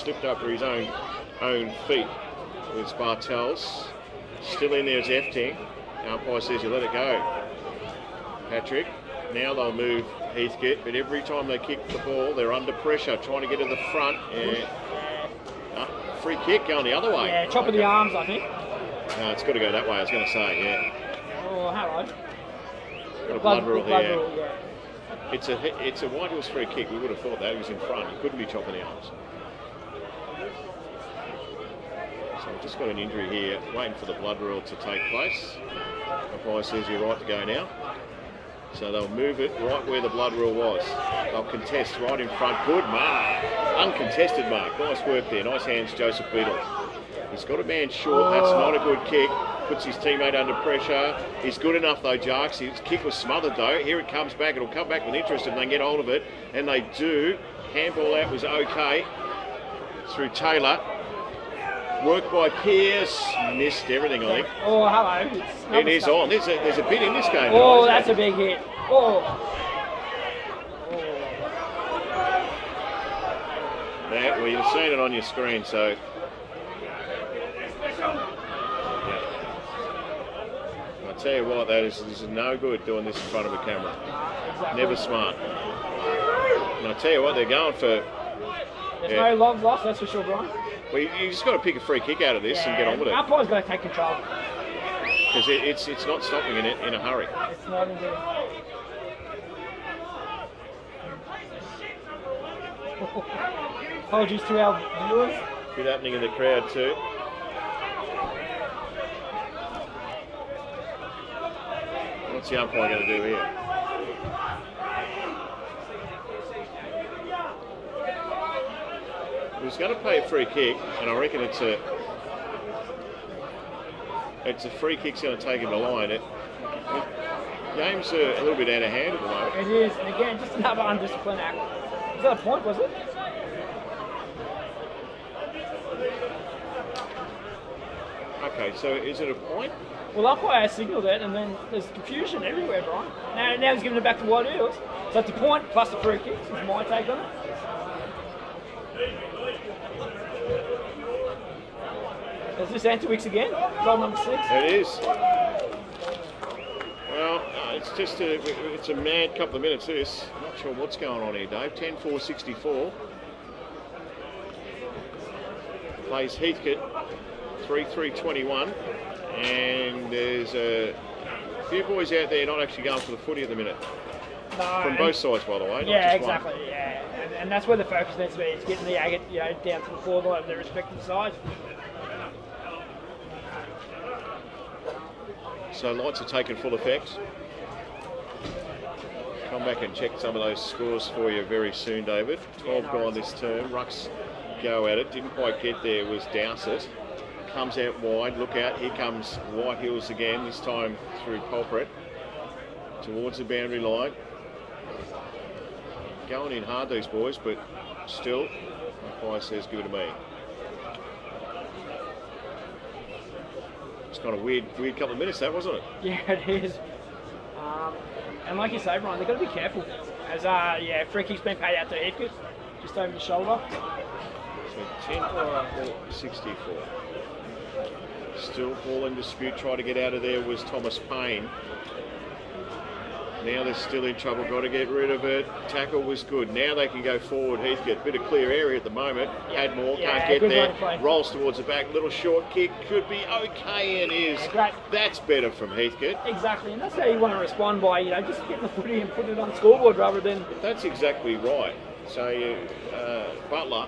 slipped up for his own own feet with Bartels. Still in there there is Efting. Umpire says you let it go. Patrick. Now they'll move Heathcote, but every time they kick the ball, they're under pressure, trying to get to the front. And, uh, free kick going the other way. Yeah, chop of the arms, I think. No, it's got to go that way. I was going to say, yeah. Oh, hello. Got a blood rule blood here. rule, yeah. It's a it's a White Hills free kick. We would have thought that he was in front. He couldn't be chopping the arms. So we've just got an injury here, waiting for the blood rule to take place. Umpire says you're right to go now. So they'll move it right where the blood rule was. They'll contest right in front. Good mark. Uncontested mark. Nice work there. Nice hands, Joseph Beadle. He's got a man short. That's not a good kick. Puts his teammate under pressure. He's good enough though, Jarks. His kick was smothered though. Here it comes back. It'll come back with interest if they get hold of it. And they do. Handball out was okay through Taylor. Work by Pierce. Missed everything, I think. Oh, hello. It is on. There's a, there's a bit in this game. Oh, that's a big hit. Oh. Yeah, well, you've seen it on your screen, so. I tell you what, that is, this is no good doing this in front of a camera. Exactly. Never smart. And I tell you what, they're going for. There's yeah. no love lost, that's for sure, Brian. Well, you, you just got to pick a free kick out of this and get on with it Umpire's got to take control. because it, it's it's not stopping in it in a hurry. It's not indeed. Apologies to our viewers. Good happening in the crowd too. What's the umpire going to do here? Was going to pay a free kick, and I reckon it's a it's a free kick's going to take him to line. It, it game's a, a little bit out of hand at the moment. It is, and again, just another undisciplined act. Was that a point, was it? Okay, so is it a point? Well, umpire signalled it, and then there's confusion everywhere, Brian. Now, now he's giving it back to White Hills. So it's a point plus the free kick, is my take on it. Is this Antwick's again? Goal number six? It is. Well, uh, it's just a it's a mad couple of minutes. This. Not sure what's going on here, Dave. 10-4, 64. Plays Heathcote. 3-3-21. And there's a few boys out there not actually going for the footy at the minute. No, From both sides, by the way. Yeah, just one. exactly. Yeah, and, and that's where the focus needs to be. It's getting the agate, you know, down to the forward line of their respective sides. So lights are taking full effect. Come back and check some of those scores for you very soon, David. 12 gone this term. Rucks go at it. Didn't quite get there. Was Dowsett. Comes out wide. Look out. Here comes White Hills again. This time through Culprit. Towards the boundary line. Going in hard, these boys, but still, umpire says give it to me. It's kind of weird, weird couple of minutes, that wasn't it? Yeah, it is. Um, and like you say, Brian, they've got to be careful. As uh, yeah, free kick's been paid out to Heathcote, just over the shoulder. So 10 for 64. Still all in dispute, try to get out of there was Thomas Payne. Now they're still in trouble, got to get rid of it. Tackle was good. Now they can go forward. Heathcote, bit of clear area at the moment. Padmore Yeah, can't get there. Rolls towards the back. Little short kick could be okay and is. Yeah, great. That's better from Heathcote. Exactly, and that's how you want to respond by, you know, just getting the footy and putting it on the scoreboard rather than That's exactly right. So uh, Butler,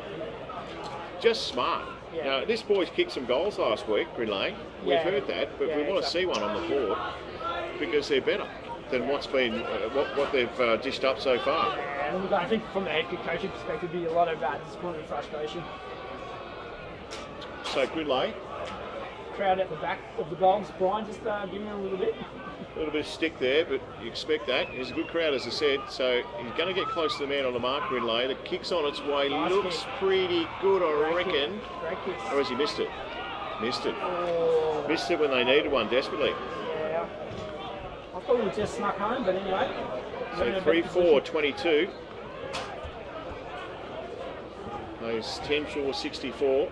just smart. Yeah. Now this boy's kicked some goals last week, Grenley. We've Yeah. heard that, but Yeah, we want to see one on the board because they're better than what's been uh, what, what they've uh, dished up so far. And I think from the head coaching perspective, there'd be a lot of uh, disappointment and frustration. So Grenley, Crowd at the back of the goals, Brian just uh, giving him a little bit. a little bit of stick there, but you expect that. He's a good crowd, as I said. So he's going to get close to the man on the mark, Grenley. The kick's on its way. Nice Looks kick. pretty good, I Great reckon. Great kick. Or has he missed it? Missed it. Oh, Missed it when they needed one desperately. yeah. I thought we just snuck home, but anyway. So 3 4, 22. Those 10 shore 64.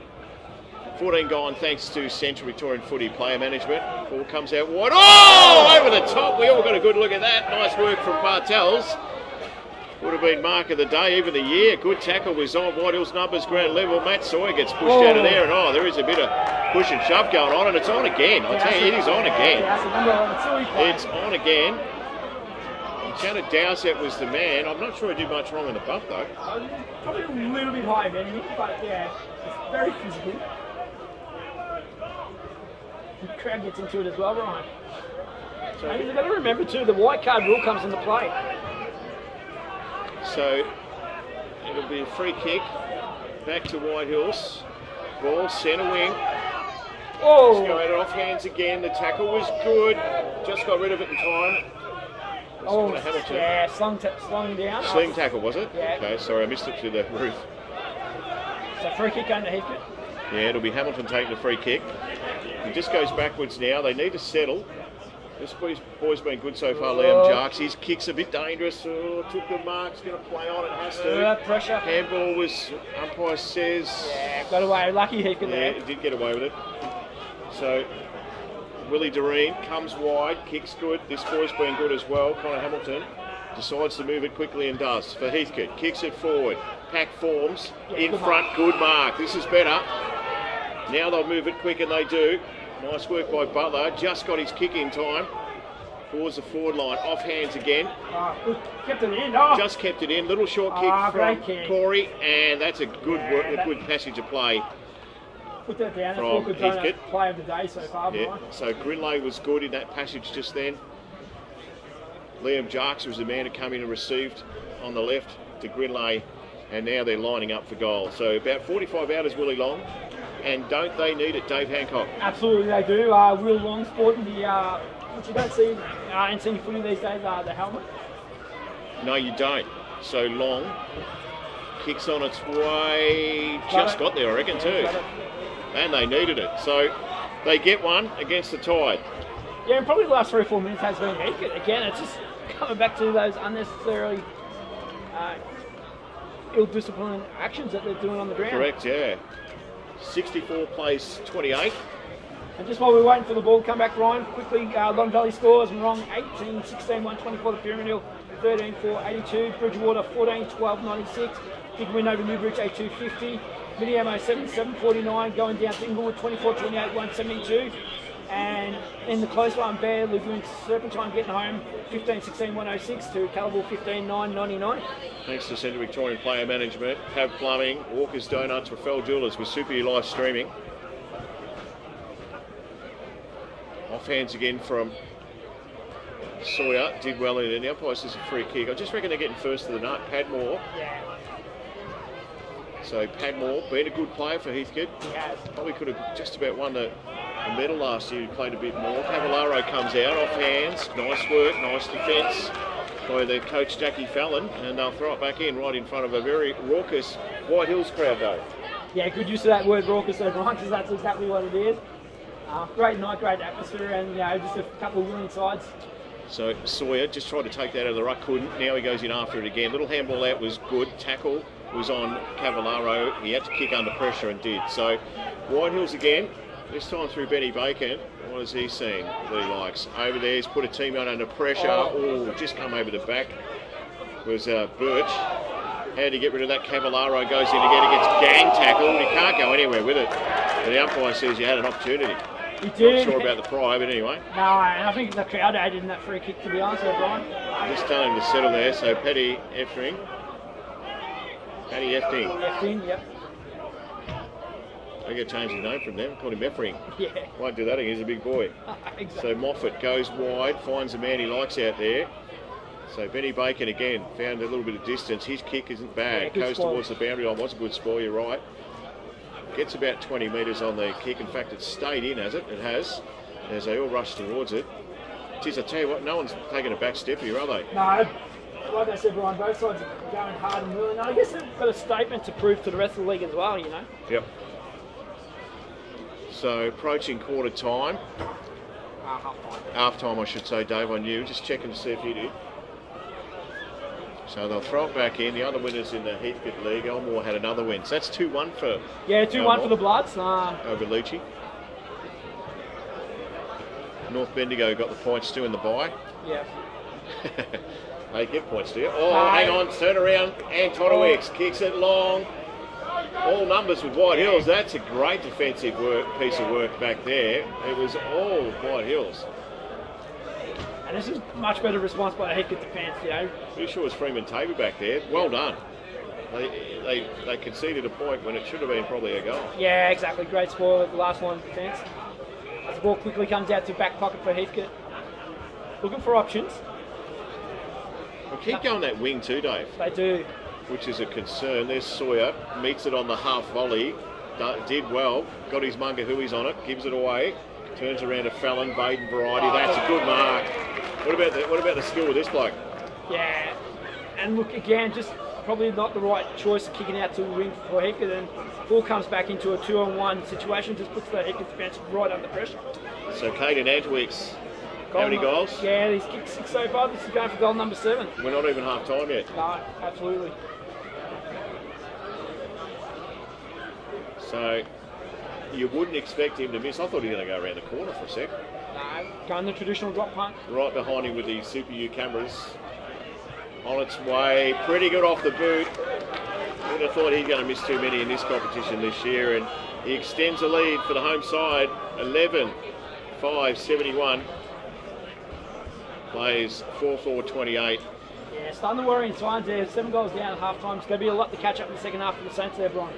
14 gone thanks to Central Victorian Footy Player Management. Ball comes out wide. Oh! Over the top. We all got a good look at that. Nice work from Bartels. Would have been mark of the day, even the year. Good tackle was on. White Hills numbers ground level. Matt Sawyer gets pushed out of there, and oh, there is a bit of push and shove going on, and it's on again. I tell you, it is on again. Yeah, that's the number one. It's always playing. It's on again. Janet Dowsett was the man. I'm not sure he did much wrong in the butt though. Probably a little bit high of enemy, but yeah, it's very physical. The crowd gets into it as well, Ryan. And you've got to remember too, the white card rule comes into play. So it'll be a free kick back to White Hills. Ball centre wing. Oh, Going off hands again. The tackle was good. Just got rid of it in time. oh, yeah, slung, slung down. Sling tackle was it? Yeah. Okay, sorry, I missed it through the roof. So free kick under Heathcote. Yeah, it'll be Hamilton taking the free kick. He just goes backwards now. They need to settle. This boy's, boy's been good so far, Liam Oh. Jarks. His kick's a bit dangerous. Oh, took the mark's going to play on. It has Uh, to. pressure. Handball was, umpire says, Yeah, got away. Lucky Heathcote yeah, there. it did get away with it. So, Willie Doreen comes wide, kicks good. This boy's been good as well. Connor Hamilton decides to move it quickly and does. For Heathcote, kicks it forward. Pack forms in good front. Good mark. This is better. Now they'll move it quick and they do. Nice work by Butler. Just got his kick in time. Towards the forward line. Off hands again. Oh. Kept it in. Oh, Just kept it in. Little short kick Ah, from kick. Corey. And that's a good Yeah, work, a that- good passage of play. put that down. That's from done a Heathcote. Uh, play of the day so far, Yeah, so Grinley was good in that passage just then. Liam Jarks was the man who came in and received on the left to Grinley, and now they're lining up for goal. So about 45 out is Willie Long, and don't they need it, Dave Hancock? Absolutely, they do. Uh, Will Long sporting the, uh, which you don't see uh, in senior footy these days, uh, the helmet. No, you don't. So Long kicks on its way, Got just it. got there, I reckon, too. And they needed it. So they get one against the Tide. Yeah, and probably the last three or four minutes has been Heathcote. Again, it's just coming back to those unnecessarily uh, ill-disciplined actions that they're doing on the ground. Correct, yeah. 64 plays 28. And just while we're waiting for the ball to come back, Ryan, quickly, uh, Loddon Valley scores. Wrong 18 16 124 the Pyramid Hill, 13 4 82. Bridgewater 14 12 96. Big win over Newbridge 8 2 50. Mitiamo 7 7 49. Going down to Inglewood 24 28 172. And in the close one, Bear Lagoon Serpentine getting home 15 16 106 to Calivil 15 9 99. Thanks to Central Victorian Player Management, Have Plumbing, Walker's Donuts, Rafael Jewelers with SupaYou Live streaming. Off hands again from Sawyer, did well in it. The umpire says a free kick. I just reckon they're getting first to the night. Padmore. Yeah, So Padmore, being a good player for Heathcote, he has. probably could have just about won the, the medal last year. He played a bit more. Cavallaro comes out, off hands. Nice work, nice defence by the coach Jackie Fallon, and they'll throw it back in right in front of a very raucous White Hills crowd though. Yeah, good use of that word raucous there, Brian, because that's exactly what it is. Uh, great night, great atmosphere, and you know, just a couple of winning sides. So Sawyer just tried to take that out of the ruck, couldn't. Now he goes in after it again. Little handball out was good. Tackle was on Cavallaro. He had to kick under pressure and did. So White Hills again. This time through Benny Bacon. What has he seen that he likes? Over there, he's put a teammate under pressure. Oh, just come over the back. Was uh, Birch. How did he get rid of that? Cavallaro goes in again. He gets gang tackled. He can't go anywhere with it. But the umpire says you had an opportunity. He Not sure about the pry, but anyway. No, and I think the crowd aided in that free kick, to be honest, there, Brian. Just telling him to settle there. So Paddy Effring. Paddy Effing. Effing, yep. I got to change his name from them. Call him Effring. Yeah, Won't do that again. He's a big boy. exactly. So Moffat goes wide, finds a man he likes out there. So Benny Bacon again found a little bit of distance. His kick isn't bad. Yeah, goes spoil. towards the boundary line. Was a good spoil. You're right. Gets about 20 metres on the kick. In fact, it's stayed in, has it? It has. As they all rush towards it. Geez, I tell you what, no one's taking a back step here, are they? No, like I said, Brian, both sides are going hard and willing. I guess they've got a statement to prove to the rest of the league as well, you know. Yep. So approaching quarter time, Uh, half time. half time I should say, Dave, on you. Just checking to see if you did. So they'll throw it back in. The other winners in the Heathcote League, Elmore had another win. So that's 2 1 for Yeah, 2 1 for the Bloods. Uh, over Leachy. North Bendigo got the points too in the bye. yeah. they get points to you. Oh, No. hang on, turn around. and Antonowicz kicks it long. All numbers with White Hills. That's a great defensive work, piece of work back there. It was all White Hills. And this is much better response by the Heathcote defence, you know. Pretty sure it was Freeman Tabor back there. Well done. They, they, they conceded a point when it should have been probably a goal. Yeah, exactly. Great spoil at the last line of defence. As the ball quickly comes out to back pocket for Heathcote. Looking for options. Well, keep going that wing too, Dave, They do. Which is a concern. There's Sawyer, meets it on the half volley, did well, got his Mungahuis on it, gives it away, turns around to Fallon, Baden variety. That's a good mark. What about the, what about the skill with this bloke? Yeah. And look, again, just probably not the right choice of kicking out to wing for Heathcote. And ball comes back into a two on one situation, just puts the Heathcote defence right under pressure. So Caden Antwicks, how many goals? Yeah, he's kicked six so far. This is going for goal number seven. We're not even half time yet. No, absolutely. So you wouldn't expect him to miss. I thought he was going to go around the corner for a sec. No, going the traditional drop punt. right behind him with the SupaYou cameras. On its way, pretty good off the boot. Would have thought he's going to miss too many in this competition this year, and he extends the lead for the home side 11 5 71. Plays 4 4 28. Yeah, starting to worry in signs there. Seven goals down at half time. It's going to be a lot to catch up in the second half for the Saints there, Brian.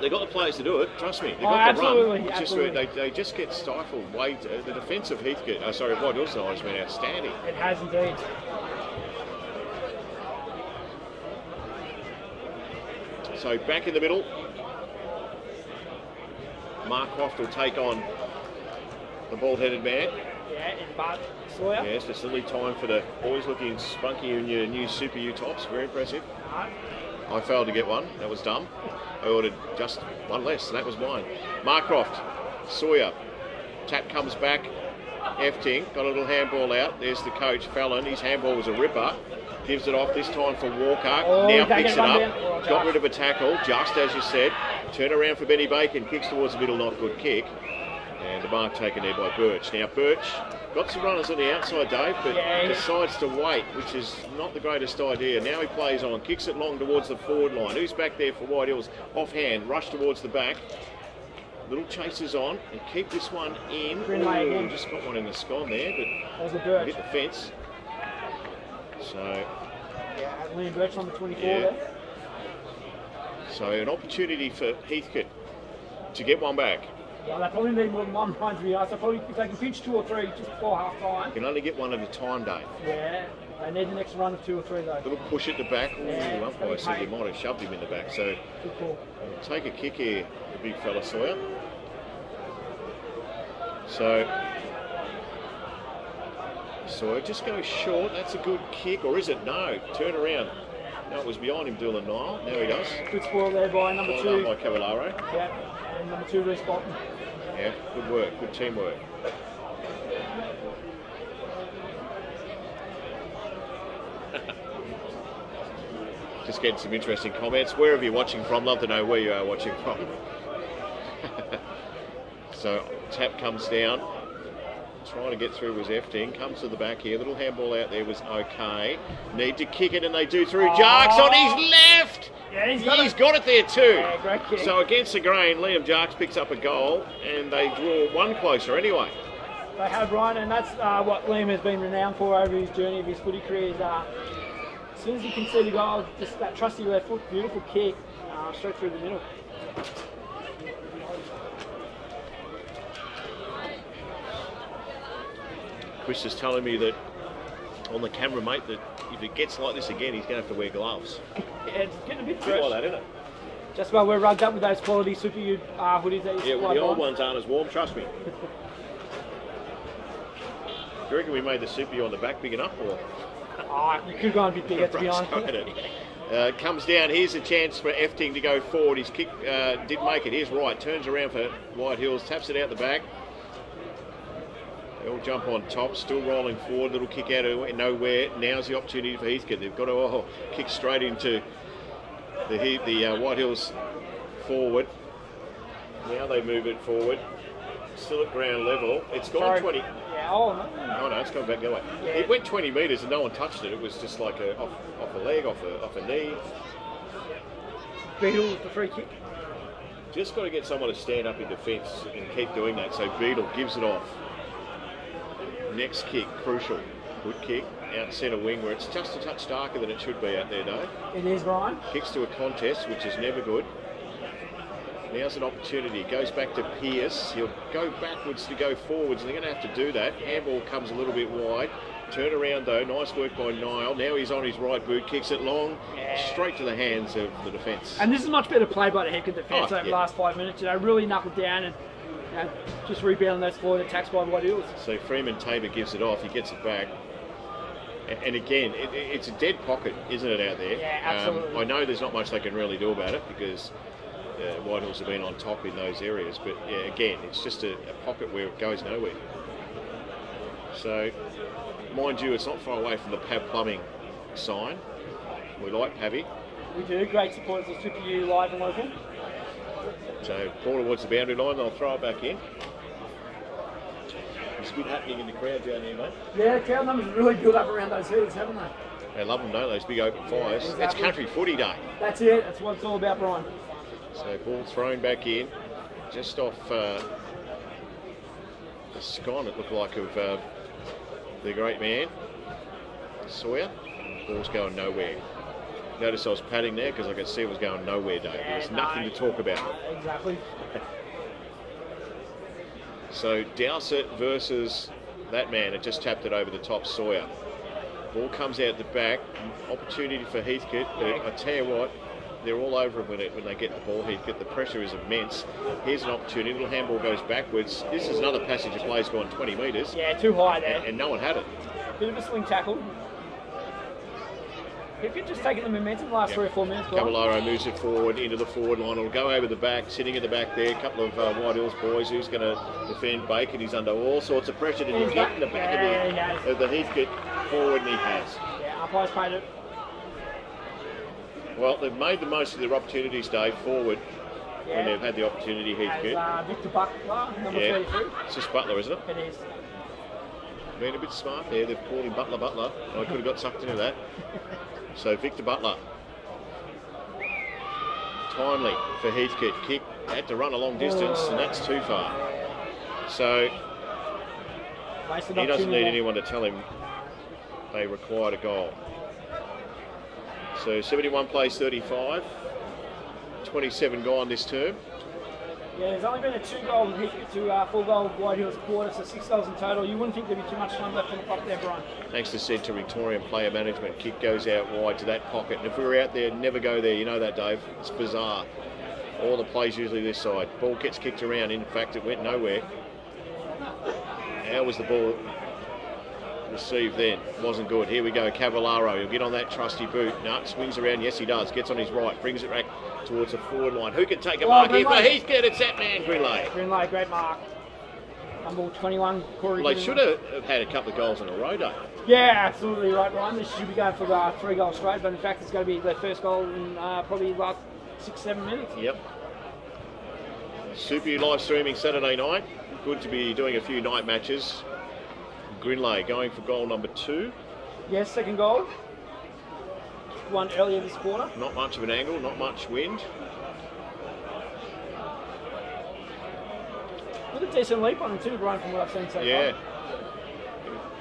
They've got the players to do it, trust me. They've Oh, got the absolutely, run. It's just they, they just get stifled. Way uh, the defence of Heathcote, uh, sorry, Hills side has been outstanding. It has indeed. So back in the middle, Mark Croft will take on the bald-headed man. Yeah, and Bart Sawyer. Yes, it's nearly time for the boys looking spunky in your new SupaYou tops. Very impressive. No, I failed to get one. That was dumb. I ordered just one less, and that was mine. Marcroft, Sawyer. Tap comes back. Efting got a little handball out. There's the coach, Fallon. His handball was a ripper. Gives it off this time for Walker. Oh, now picks it up. Oh, got rid of a tackle, just as you said. Turn around for Benny Bacon. Kicks towards the middle, not good kick. And the mark taken there by Birch. Now Birch got some runners on the outside, Dave, but Yeah, decides to wait, which is not the greatest idea. Now he plays on, kicks it long towards the forward line. Who's back there for White Hills? Offhand, rush towards the back. Little chasers on and keep this one in. Ooh, just got one in the scone there, that was a but hit the fence. So, Yeah, Liam Birch number 24 Yeah. there. so an opportunity for Heathcote to get one back. Well, they probably need more than one run to be honest. They probably if they can pinch two or three just before half time. You can only get one at a time, Dave. Yeah, they need the next run of two or three though. Little push at the back. Ooh, Yeah, umpire said you might have shoved him in the back. So take a kick here, the big fella Sawyer. So Sawyer just goes short. That's a good kick, or is it? No. Turn around. No, it was behind him, Dylan Nile. Now he does. Good spoil there by number Well two. done by Cavallaro. Yeah, and number two Reese Bolton. Yeah, good work, good teamwork. Just getting some interesting comments. Wherever you're watching from, love to know where you are watching from. so tap comes down. Trying to get through was Efting. Comes to the back here. Little handball out there was okay. Need to kick it and they do through. Jarks on his left. Yeah, he's got He's it. got it there too. Yeah. So against the grain, Liam Jarks picks up a goal and they draw one closer anyway. They have Ryan, and that's uh, what Liam has been renowned for over his journey of his footy career. Is, uh, as soon as he conceded a goal, just that trusty left foot, beautiful kick, uh, straight through the middle. Chris is telling me that on the camera, mate, that if it gets like this again, he's going to have to wear gloves. Yeah, it's getting a bit fresh. like that, isn't it? Just about we're rugged up with those quality SupaYou uh, hoodies that you Yeah, well, the old by. ones aren't as warm, trust me. Do you reckon we made the SupaYou on the back big enough? Or? Oh, you could go a bit bigger, to be honest. it. Uh, comes down. Here's a chance for Efting to go forward. His kick uh, did make it. Here's right. Turns around for White Hills. Taps it out the back. They all jump on top, still rolling forward. Little kick out of nowhere. Now's the opportunity for Heathcote. They've got to oh, kick straight into the He- the uh, White Hills forward. Now they move it forward. Still at ground level. It's gone Sorry. 20. Yeah, oh, no. Oh no, it's gone back the other way. Yeah. It went 20 metres and no one touched it. It was just like a, off, off a leg, off a, off a knee. Beetle with the free kick. Just got to get someone to stand up in defence and keep doing that. So Beadle gives it off. Next kick, crucial. Good kick out centre wing where it's just a touch darker than it should be out there, Dave. It is, Ryan. Kicks to a contest, which is never good. Now's an opportunity. Goes back to Pierce. He'll go backwards to go forwards, and they're going to have to do that. Handball comes a little bit wide. Turn around though. Nice work by Niall. Now he's on his right boot. Kicks it long, straight to the hands of the defence. And this is much better play by the Heathcote defence Oh, over the yeah. last five minutes. You know, really knuckled down and you know, just rebounding those forward attacks by White Hills. So Freeman Tabor gives it off. He gets it back. And again, it, it- it's a dead pocket, isn't it, out there? Yeah, absolutely. Um, I know there's not much they can really do about it because uh, White Hills have been on top in those areas. But yeah, again, it's just a, a pocket where it goes nowhere. So, mind you, it's not far away from the Pab Plumbing sign. We like Pavy. We do. Great supporters of SupaYou live and local. So, ball towards the boundary line, they'll throw it back in. There's a bit happening in the crowd down here, mate. Yeah, crowd numbers really built up around those hills, haven't they? They love them, don't they? Those big open fires. It's exactly. country footy day. That's it. That's what it's all about, Brian. So ball thrown back in, just off uh, the scon. It looked like of uh, the great man Sawyer. Ball's going nowhere. Notice I was padding there because I could see it was going nowhere, Dave. There's Yeah, nothing to talk about. Exactly. So Dowsett versus that man had just tapped it over the top Sawyer. Ball comes out the back. Opportunity for Heathcote. I tell you what, they're all over him when, it, when they get the ball. Heathcote. The pressure is immense. Here's an opportunity. Little handball goes backwards. This is another passage of play's gone 20 metres. Yeah, too high there. And, and no one had it. Bit of a swing tackle. If you're just taking the momentum the last Yep. three or four minutes, Brian. Cavallaro moves it forward into the forward line. It'll go over the back, sitting at the back there. A couple of uh, White Hills boys. Who's going to defend Bacon? He's under all sorts of pressure. Did he He's get in the back yeah, of he the, of the Heathcote forward? And he has. Yeah, umpire's paid it. Well, they've made the most of their opportunities, Dave, forward when Yeah. they've had the opportunity. As Heathcote. uh, Victor Butler, number Yeah, 33. it's just Butler, isn't it? It is. Been a bit smart there. They've called him Butler Butler. I could have got sucked into that. So Victor Butler. Timely for Heathcote. Kick had to run a long distance, and that's too far. So he doesn't need anyone to tell him they required a goal. So 71 plays 35. 27 gone this term. Yeah, there's only been a two goal hit to uh, four goal White Hills quarter, so six goals in total. You wouldn't think there'd be too much time left on the clock there, Brian. Thanks to Central Victorian player management, kick goes out wide to that pocket. And if we were out there, never go there. You know that, Dave. It's bizarre. All the plays usually this side. Ball gets kicked around. In fact, it went nowhere. How was the ball received then? Wasn't good. Here we go. Cavallaro. He'll get on that trusty boot. No, swings around. Yes, he does. Gets on his right. Brings it back towards the forward line. Who can take a Oh, mark here? Greenlay. Heathcote. It's that man, Greenlay. Greenlay, great mark. Number 21, Corey. Well, they should have have had a couple of goals in a row, Dave. Yeah, absolutely right, Ryan. This should be going for the three goals straight, but in fact, it's going to be their first goal in uh, probably last six, seven minutes. Yep. SupaYou live streaming Saturday night. Good to be doing a few night matches. Grinley going for goal number two. Yes, second goal. One earlier this quarter. Not much of an angle, not much wind. With a decent leap on him too, Brian, from what I've seen so Yeah. far.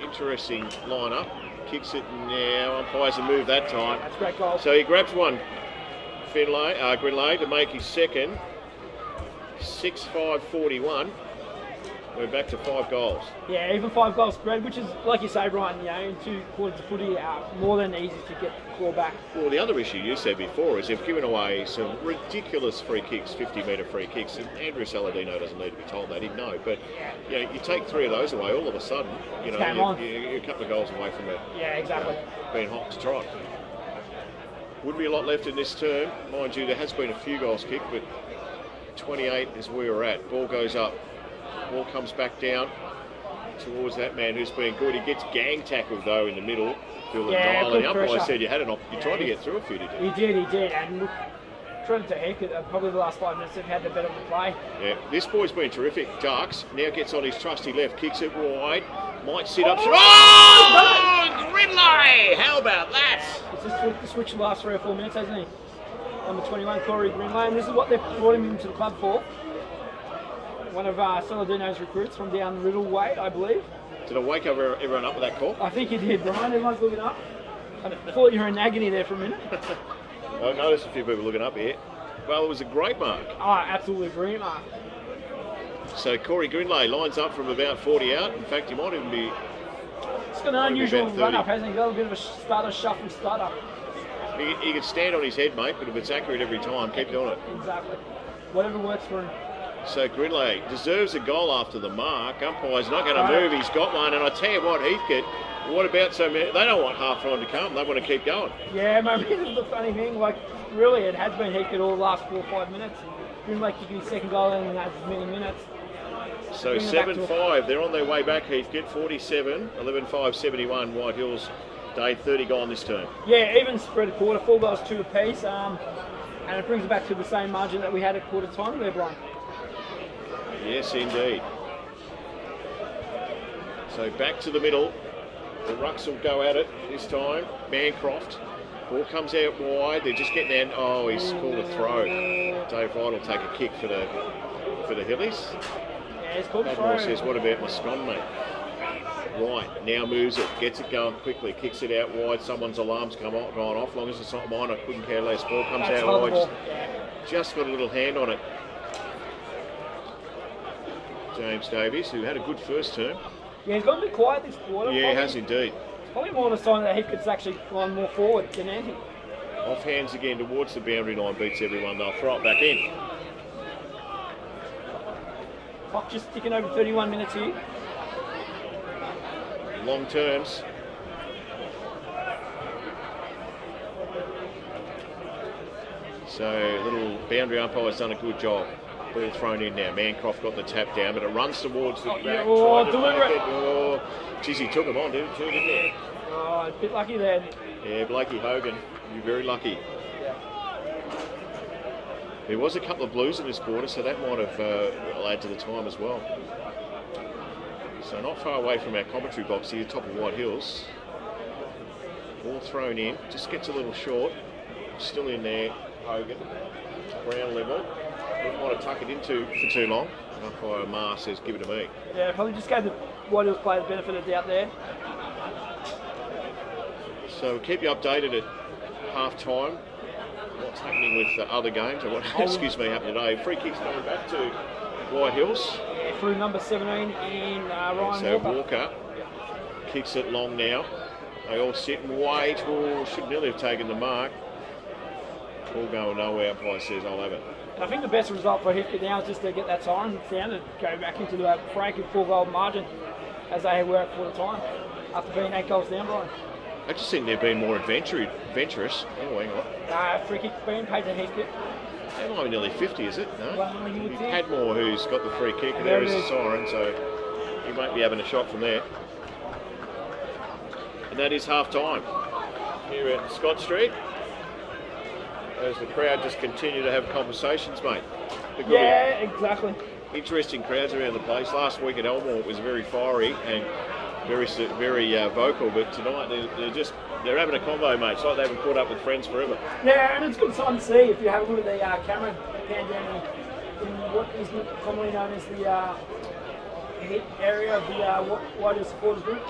Interesting lineup. Kicks it now. Umpires a move that time. That's great goal. So he grabs one. Finlay, uh, Grinley to make his second. 6 5 41. We're back to five goals. Yeah, even five goals spread, which is, like you say, Brian, you know, in two quarters of footy, uh, more than easy to get the claw back. Well, the other issue you said before is they've given away some ridiculous free kicks, 50 metre free kicks, and Andrew Saladino doesn't need to be told that, he'd know. But you know, you take three of those away, all of a sudden, you know, you, you, you're a couple of goals away from it Yeah, exactly. being hot to trot. Wouldn't be a lot left in this term. Mind you, there has been a few goals kicked, but 28 is where we're at. Ball goes up. Ball comes back down. towards that man who's been good. He gets gang tackled though in the middle. Dylan Yeah, good And the umpire said you had an op- you Yeah, tried to get through a few, did you? He did, he did, and look, credit to Heck, uh, probably the last five minutes they've had the better of the play. Yeah, this boy's been terrific. Darks now gets on his trusty left, kicks it wide, might sit up. Oh, Gridley! How about that? He's just the switch the last three or four minutes, hasn't he? Number 21, Corey Greenlay, and this is what they've brought him into the club for. One of uh, Saladino's recruits from down Riddle Way, I believe. Did I wake everyone up with that call? I think he did, Brian. Everyone's looking up. I thought you were in agony there for a minute. I noticed a few people looking up here. Well, it was a great mark. Oh, absolutely brilliant, Mark. So Corey Greenlay lines up from about 40 out. In fact, he might even be. It's got an unusual run up, hasn't he? Got a bit of a stutter, shuffle, stutter. He, he can stand on his head, mate, but if it's accurate every time, keep doing it. Exactly. Whatever works for him. So Greenlay deserves a goal after the mark. Umpire's not going to move. He's got one. And I tell you what, Heathcote, what about so many? They don't want half time to come. They want to keep going. Yeah, maybe this is the funny thing. Like, really, it has been Heathcote all the last four or five minutes. Greenlay kicking his second goal in as many minutes. So Bring it back 7 to 5. They're on their way back, Heathcote. 47, 11 5, 71. White Hills, day 30 gone this term. Yeah, even spread a quarter, four goals, two apiece. Um, and it brings it back to the same margin that we had at quarter time there, Brian. Yes, indeed. So back to the middle. The Rucks will go at it this time. Mancroft. Ball comes out wide. They're just getting in. Oh, he's called a throw. Dave Wright will take a kick for the for the Hillies. Yeah, it's called a Padmore throw. says, what about my scone, mate? Right, now moves it, gets it going quickly, kicks it out wide. Someone's alarm's come on, gone off. Long as it's not mine, I couldn't care less. Ball comes That's out wide. Just, just got a little hand on it. James Davies, who had a good first term. yeah, he's gone a bit quiet this quarter. Yeah, he has indeed. Probably more of a sign that Heathcote's actually gone more forward than anything. Off hands again towards the boundary line, beats everyone. They'll throw it back in. Clock just ticking over 31 minutes here. Long terms. So little boundary umpire's done a good job. Ball thrown in now. Mancroft got the tap down, but it runs towards the Oh, back. yeah, oh, tried to deliver it. Oh, geez, he took him on, didn't, too, didn't? Oh, a bit lucky there. Yeah, Blakey Hogan, you're very lucky. There was a couple of blues in this quarter, so that might have uh, added to the time as well. So not far away from our commentary box here, top of White Hills. Ball thrown in, just gets a little short. Still in there, Hogan. Ground level. Didn't want to tuck it into for too long. Umpire Ma says, give it to me. Yeah, probably just gave the White Hills player the benefit of the doubt there. So we'll keep you updated at half time. What's happening with the other games, or what, Oh. excuse me, happening today. Free kicks coming back to White Hills. Yeah, through number 17 in uh, Ryan So Walker. Walker kicks it long now. They all sit and wait. Oh, should nearly have taken the mark. All going nowhere. Umpire says, I'll have it. I think the best result for Heathcote now is just to get that siren and go back into the frank four goal margin as they were at quarter time after being eight goals down, Brian. I just think they've been more adventurous. adventurous. Oh, hang on. Uh, free kick being paid to Heathcote. Might be nearly 50, is it? No. Well, you. Padmore, who's got the free kick, and There there is the siren, so he won't be having a shot from there. And that is half time here at Scott Street. As the crowd just continue to have conversations, mate. Yeah, exactly. Interesting crowds around the place. Last week at Elmore it was very fiery and very very uh, vocal, but tonight they're, they're just they're having a convo, mate. It's like they haven't caught up with friends forever. Yeah, and it's a good sign to see if you have a look at the uh, camera pan down in, in what is commonly known as the uh, hit area of the uh, Wh- White Hills supporters group.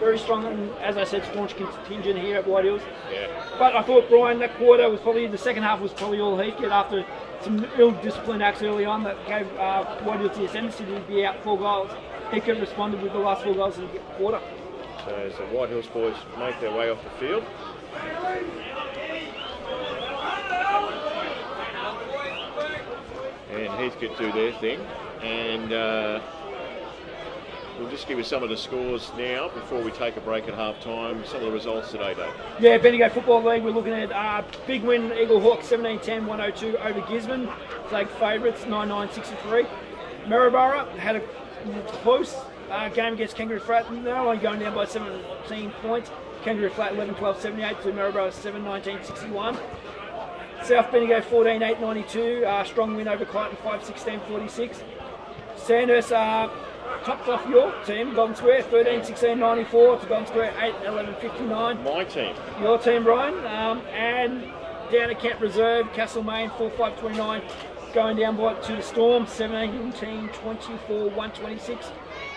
Very strong, and as I said, staunch contingent here at White Hills. Yeah. But I thought Brian, that quarter was probably the second half was probably all Heathcote after some ill-disciplined acts early on that gave uh, White Hills the ascendancy to be out four goals. Heathcote responded with the last four goals in the quarter. So as the White Hills boys make their way off the field. And Heathcote do their thing. And uh, we'll just give you some of the scores now before we take a break at half time. Some of the results today, Dave. Yeah, Bendigo Football League, we're looking at uh, big win, Eagle Hawks 17-10, 102 over Gisborne. Flag favourites, 9-9, 63. Maryborough had a close uh, game against Kangaroo Flat. They're only going down by 17 points. Kangaroo Flat 11 12 78 to Maryborough 7 19 61. South Bendigo 14 8 92. Uh, strong win over Crichton 5 16 46. Sandhurst uh, topped off your team, Golden Square 13 16 94 to Golden Square 8 11 59. My team. Your team, Brian. Um, and down at Camp Reserve, Castlemaine 4 5 29 going down by to the Storm 17 24 126.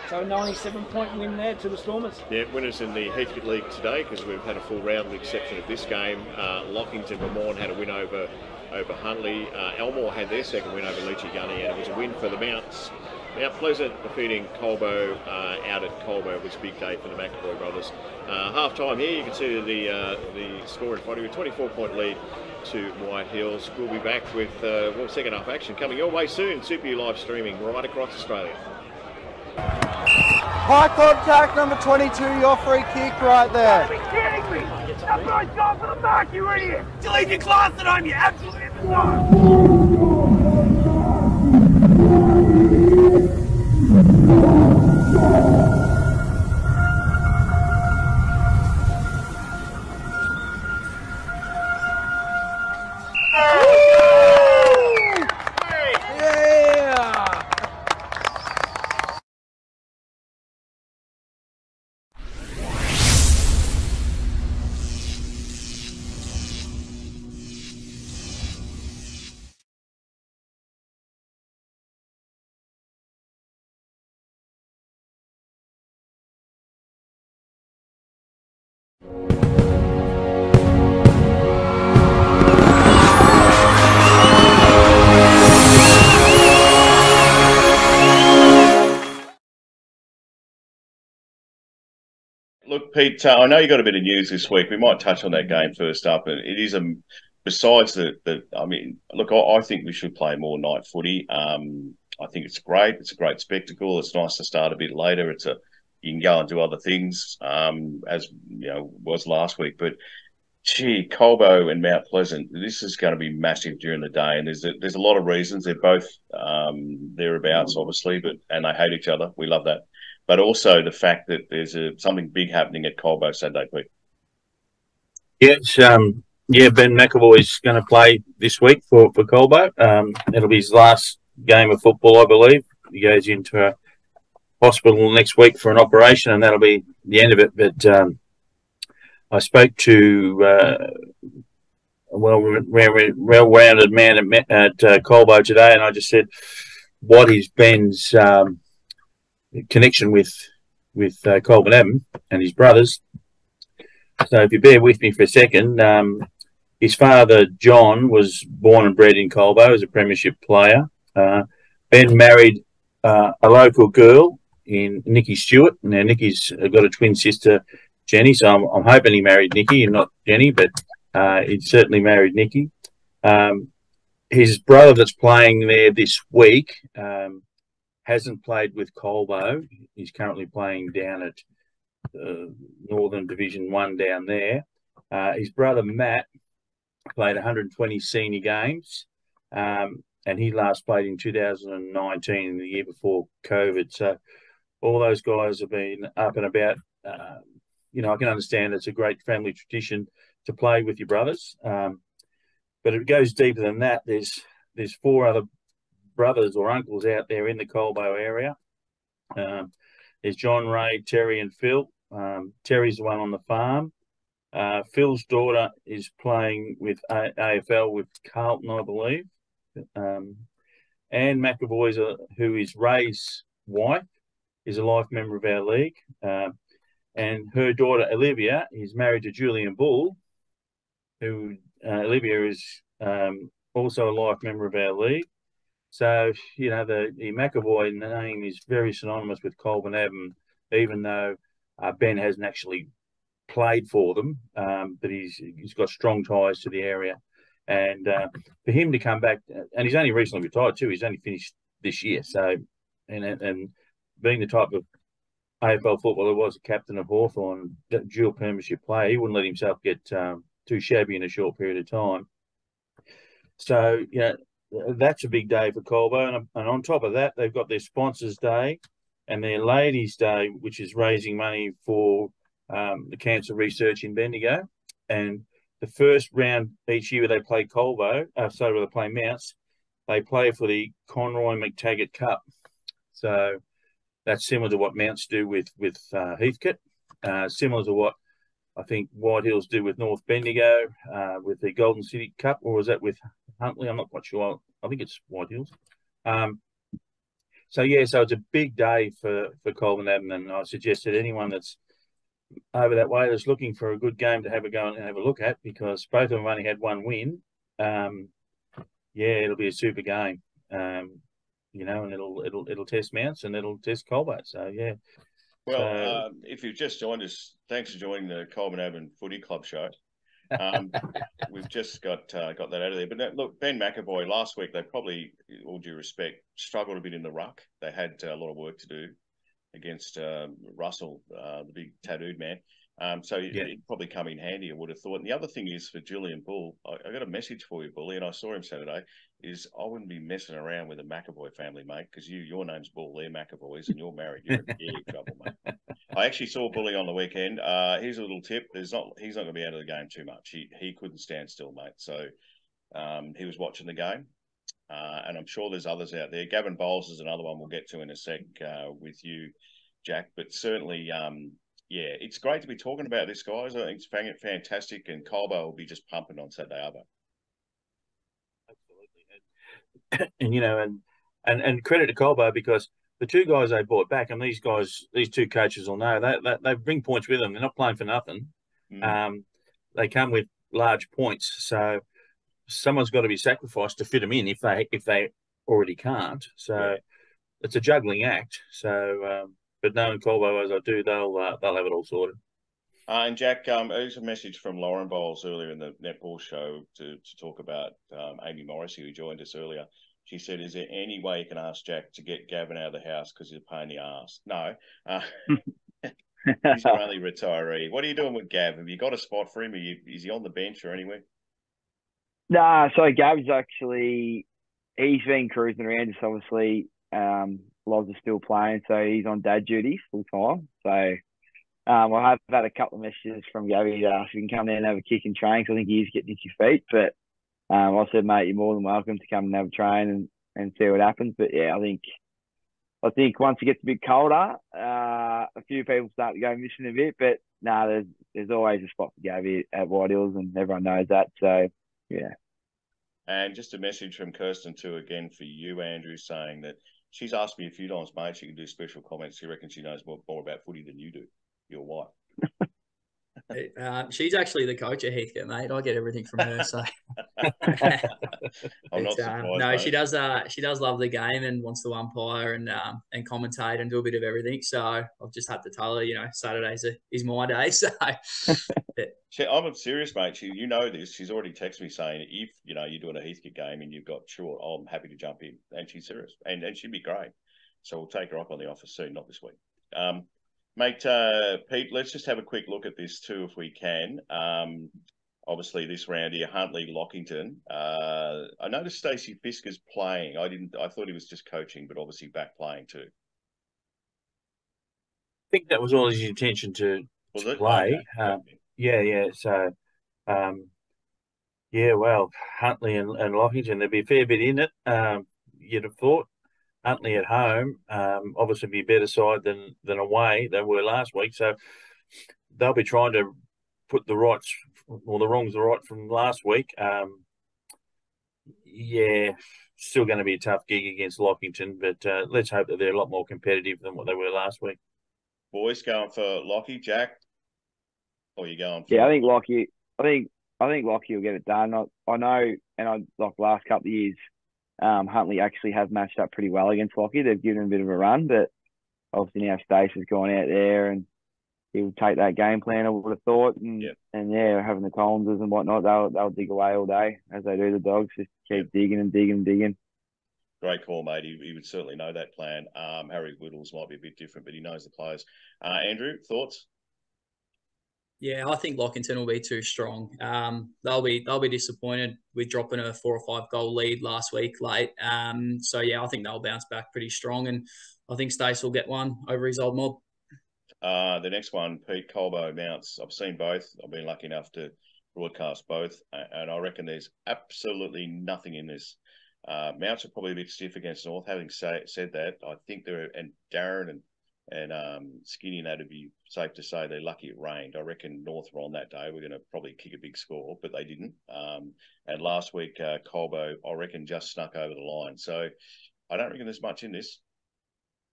So a 97 point win there to the Stormers. Yeah, winners in the Heathcote League today because we've had a full round with the exception of this game. Uh, Lockington Vermont had a win over over Huntly. Uh, Elmore had their second win over Leachy Gunny and it was a win for the Mounts. Mount Pleasant defeating Colbo uh, out at Colbo. It was a big day for the McAvoy brothers. Uh, half time here, you can see the uh, the score in front of you, 24 point lead to White Hills. We'll be back with uh, well, second half action coming your way soon. SupaYou live streaming right across Australia. High contact number 22, your free kick right there. Are you kidding me? That guy's going for the mark, you idiot! Delete your class at home, you absolute imbecile! Yeah! Look, Pete, uh, I know you got a bit of news this week. We might touch on that game first up. It it is a besides the, the I mean, look, I, I think we should play more night footy. Um, I think it's great. It's a great spectacle. It's nice to start a bit later. It's a you can go and do other things, um, as you know was last week. But gee, Colbo and Mount Pleasant, this is going to be massive during the day, and there's a, there's a lot of reasons. They're both um, thereabouts, obviously, but and they hate each other. We love that, but also the fact that there's a, something big happening at Colbo Saturday, Pete. Yes, um, yeah, Ben McAvoy's going to play this week for for Colbo. Um, it'll be his last game of football, I believe. He goes into a hospital next week for an operation, and that'll be the end of it. But um, I spoke to uh, a well well rounded man at, at uh, Colbo today, and I just said, "What is Ben's um, connection with with uh, Colbinabbin and his brothers?" So if you bear with me for a second, um, his father John was born and bred in Colbo as a premiership player. Uh, ben married uh, a local girl in Nikki Stewart. Now Nikki's got a twin sister, Jenny. So I'm, I'm hoping he married Nikki and not Jenny, but uh, he certainly married Nikki. Um, his brother that's playing there this week um, hasn't played with Colbo. He's currently playing down at uh, Northern Division One down there. Uh, his brother Matt played 120 senior games, um, and he last played in 2019, the year before COVID. So all those guys have been up and about. Um, you know, I can understand it's a great family tradition to play with your brothers, um, but it goes deeper than that. There's there's four other brothers or uncles out there in the Colbo area. Um, there's John Ray, Terry, and Phil. Um, Terry's the one on the farm. Uh, Phil's daughter is playing with A- AFL with Carlton, I believe. Um, Anne McAvoy, a, who is Ray's wife, is a life member of our league. Uh, and her daughter, Olivia, is married to Julian Bull, who uh, Olivia is um, also a life member of our league. So, you know, the, the McAvoy name is very synonymous with Colbinabbin, even though uh, Ben hasn't actually played for them, um, but he's he's got strong ties to the area. And uh, for him to come back, and he's only recently retired too. He's only finished this year, so and and being the type of AFL footballer was, a captain of Hawthorn, dual premiership player, he wouldn't let himself get um, too shabby in a short period of time. So know that's a big day for Colbo, and, and on top of that, they've got their sponsors' day and their Ladies' Day, which is raising money for um, the cancer research in Bendigo. And the first round each year they play Colbo, uh, sorry, they play Mounts, they play for the Conroy McTaggart Cup. So that's similar to what Mounts do with with uh, Heathcote, uh, similar to what I think White Hills do with North Bendigo uh, with the Golden City Cup, or is that with Huntly? I'm not quite sure. I think it's White Hills. Um, so yeah, so it's a big day for for Colbinabbin, and I suggested anyone that's over that way that's looking for a good game to have a go and have a look at because both of them only had one win. Um, yeah, it'll be a super game. Um, you know, and it'll it'll it'll test Mounts and it'll test Colbo. So yeah. Well, so, um, if you've just joined us, thanks for joining the Colbinabbin Footy Club show. Um, we've just got uh, got that out of there. But look, Ben McAvoy last week they probably, all due respect, struggled a bit in the ruck. They had uh, a lot of work to do against um, Russell, uh, the big tattooed man. Um, so yeah. it'd probably come in handy, I would have thought. And the other thing is for Julian Bull, I, I, got a message for you, Bully, and I saw him Saturday. Is I wouldn't be messing around with the McAvoy family, mate, because you your name's Bull, they're McAvoys, and you're married. You're in big trouble, mate. I actually saw Bully on the weekend. Uh, here's a little tip: there's not he's not going to be out of the game too much. He he couldn't stand still, mate. So um, he was watching the game. Uh, and I'm sure there's others out there. Gavin Bowles is another one we'll get to in a sec uh, with you, Jack. But certainly, um, yeah, it's great to be talking about this, guys. I think it's fantastic, and Colbo will be just pumping on Saturday, Arvo. Absolutely, and, you know, and and and credit to Colbo because the two guys they brought back, and these guys, these two coaches will know that they, they, bring points with them. They're not playing for nothing. Mm. Um, they come with large points, so someone's got to be sacrificed to fit them in if they if they already can't. So yeah. it's a juggling act. So um, but knowing Colbo as I do, they'll uh, they'll have it all sorted. Uh, and Jack, um, there's a message from Lauren Bowles earlier in the netball show to, to talk about um, Amy Morrissey, who joined us earlier. She said, "Is there any way you can ask Jack to get Gavin out of the house because he's a pain in the ass?" No, uh, he's your only retiree. What are you doing with Gav? Have you got a spot for him? You, is he on the bench or anywhere? Nah, so Gav's actually he's been cruising around. Just obviously, um, Loz is still playing, so he's on dad duty full time. So um, I have had a couple of messages from Gabby to ask if he can come down and have a kick and train because I think he is getting itchy feet. But um, I said, mate, you're more than welcome to come and have a train and, and see what happens. But yeah, I think I think once it gets a bit colder, uh, a few people start to go missing a bit. But no, nah, there's there's always a spot for Gabby at White Hills, and everyone knows that. So yeah. And just a message from Kirsten too, again for you, Andrew, saying that she's asked me a few times, mate. She can do special comments. She reckons she knows more, more about footy than you do. Your wife. Um, she's actually the coach at Heathcote, mate. I get everything from her. So I'm not um, surprised, um, no, mate. she does. Uh, she does love the game and wants to umpire and um, and commentate and do a bit of everything. So I've just had to tell her, you know, Saturdays is my day. So she, I'm serious, mate. She, you know this. She's already texted me saying if you know you're doing a Heathcote game and you've got short, I'm happy to jump in. And she's serious, and and she'd be great. So we'll take her up on the offer soon, not this week. Um, Mate, uh, Pete, let's just have a quick look at this too, if we can. Um, obviously, this round here, Huntly Lockington. Uh, I noticed Stacey Fisker's playing. I didn't. I thought he was just coaching, but obviously back playing too. I think that was all his intention to, to play. Okay. Um, yeah, yeah. So, um, yeah, well, Huntly and, and Lockington, there'd be a fair bit in it. Um, you'd have thought. Huntly at home, um, obviously be a better side than than away they were last week. So they'll be trying to put the rights or the wrongs right from last week. Um, yeah, still going to be a tough gig against Lockington, but uh, let's hope that they're a lot more competitive than what they were last week. Boys going for Lockie, Jack, or you going? For- yeah, I think Lockie. I think I think Lockie will get it done. I, I know, and I like last couple of years um, Huntly actually have matched up pretty well against Lockie. They've given him a bit of a run, but obviously now Stace has gone out there and he'll take that game plan. I would have thought, and yep. and yeah, having the Collinses and whatnot, they'll they'll dig away all day as they do the dogs. Just keep digging and digging and digging. Great call, mate. He, he would certainly know that plan. Um, Harry Whittles might be a bit different, but he knows the players. Uh, Andrew, thoughts? Yeah, I think Lockington will be too strong. Um, they'll be they'll be disappointed with dropping a four or five goal lead last week late. Um, so yeah, I think they'll bounce back pretty strong, and I think Stace will get one over his old mob. Uh, the next one, Pete Colbo Mounts. I've seen both. I've been lucky enough to broadcast both, and I reckon there's absolutely nothing in this. Uh, Mounts are probably a bit stiff against North. Having say, said that, I think they're and Darren and and um, Skinny and that'd be safe to say they're lucky it rained. I reckon North were on that day. We're going to probably kick a big score, but they didn't. Um, and last week, uh, Colbo, I reckon, just snuck over the line. So I don't reckon there's much in this.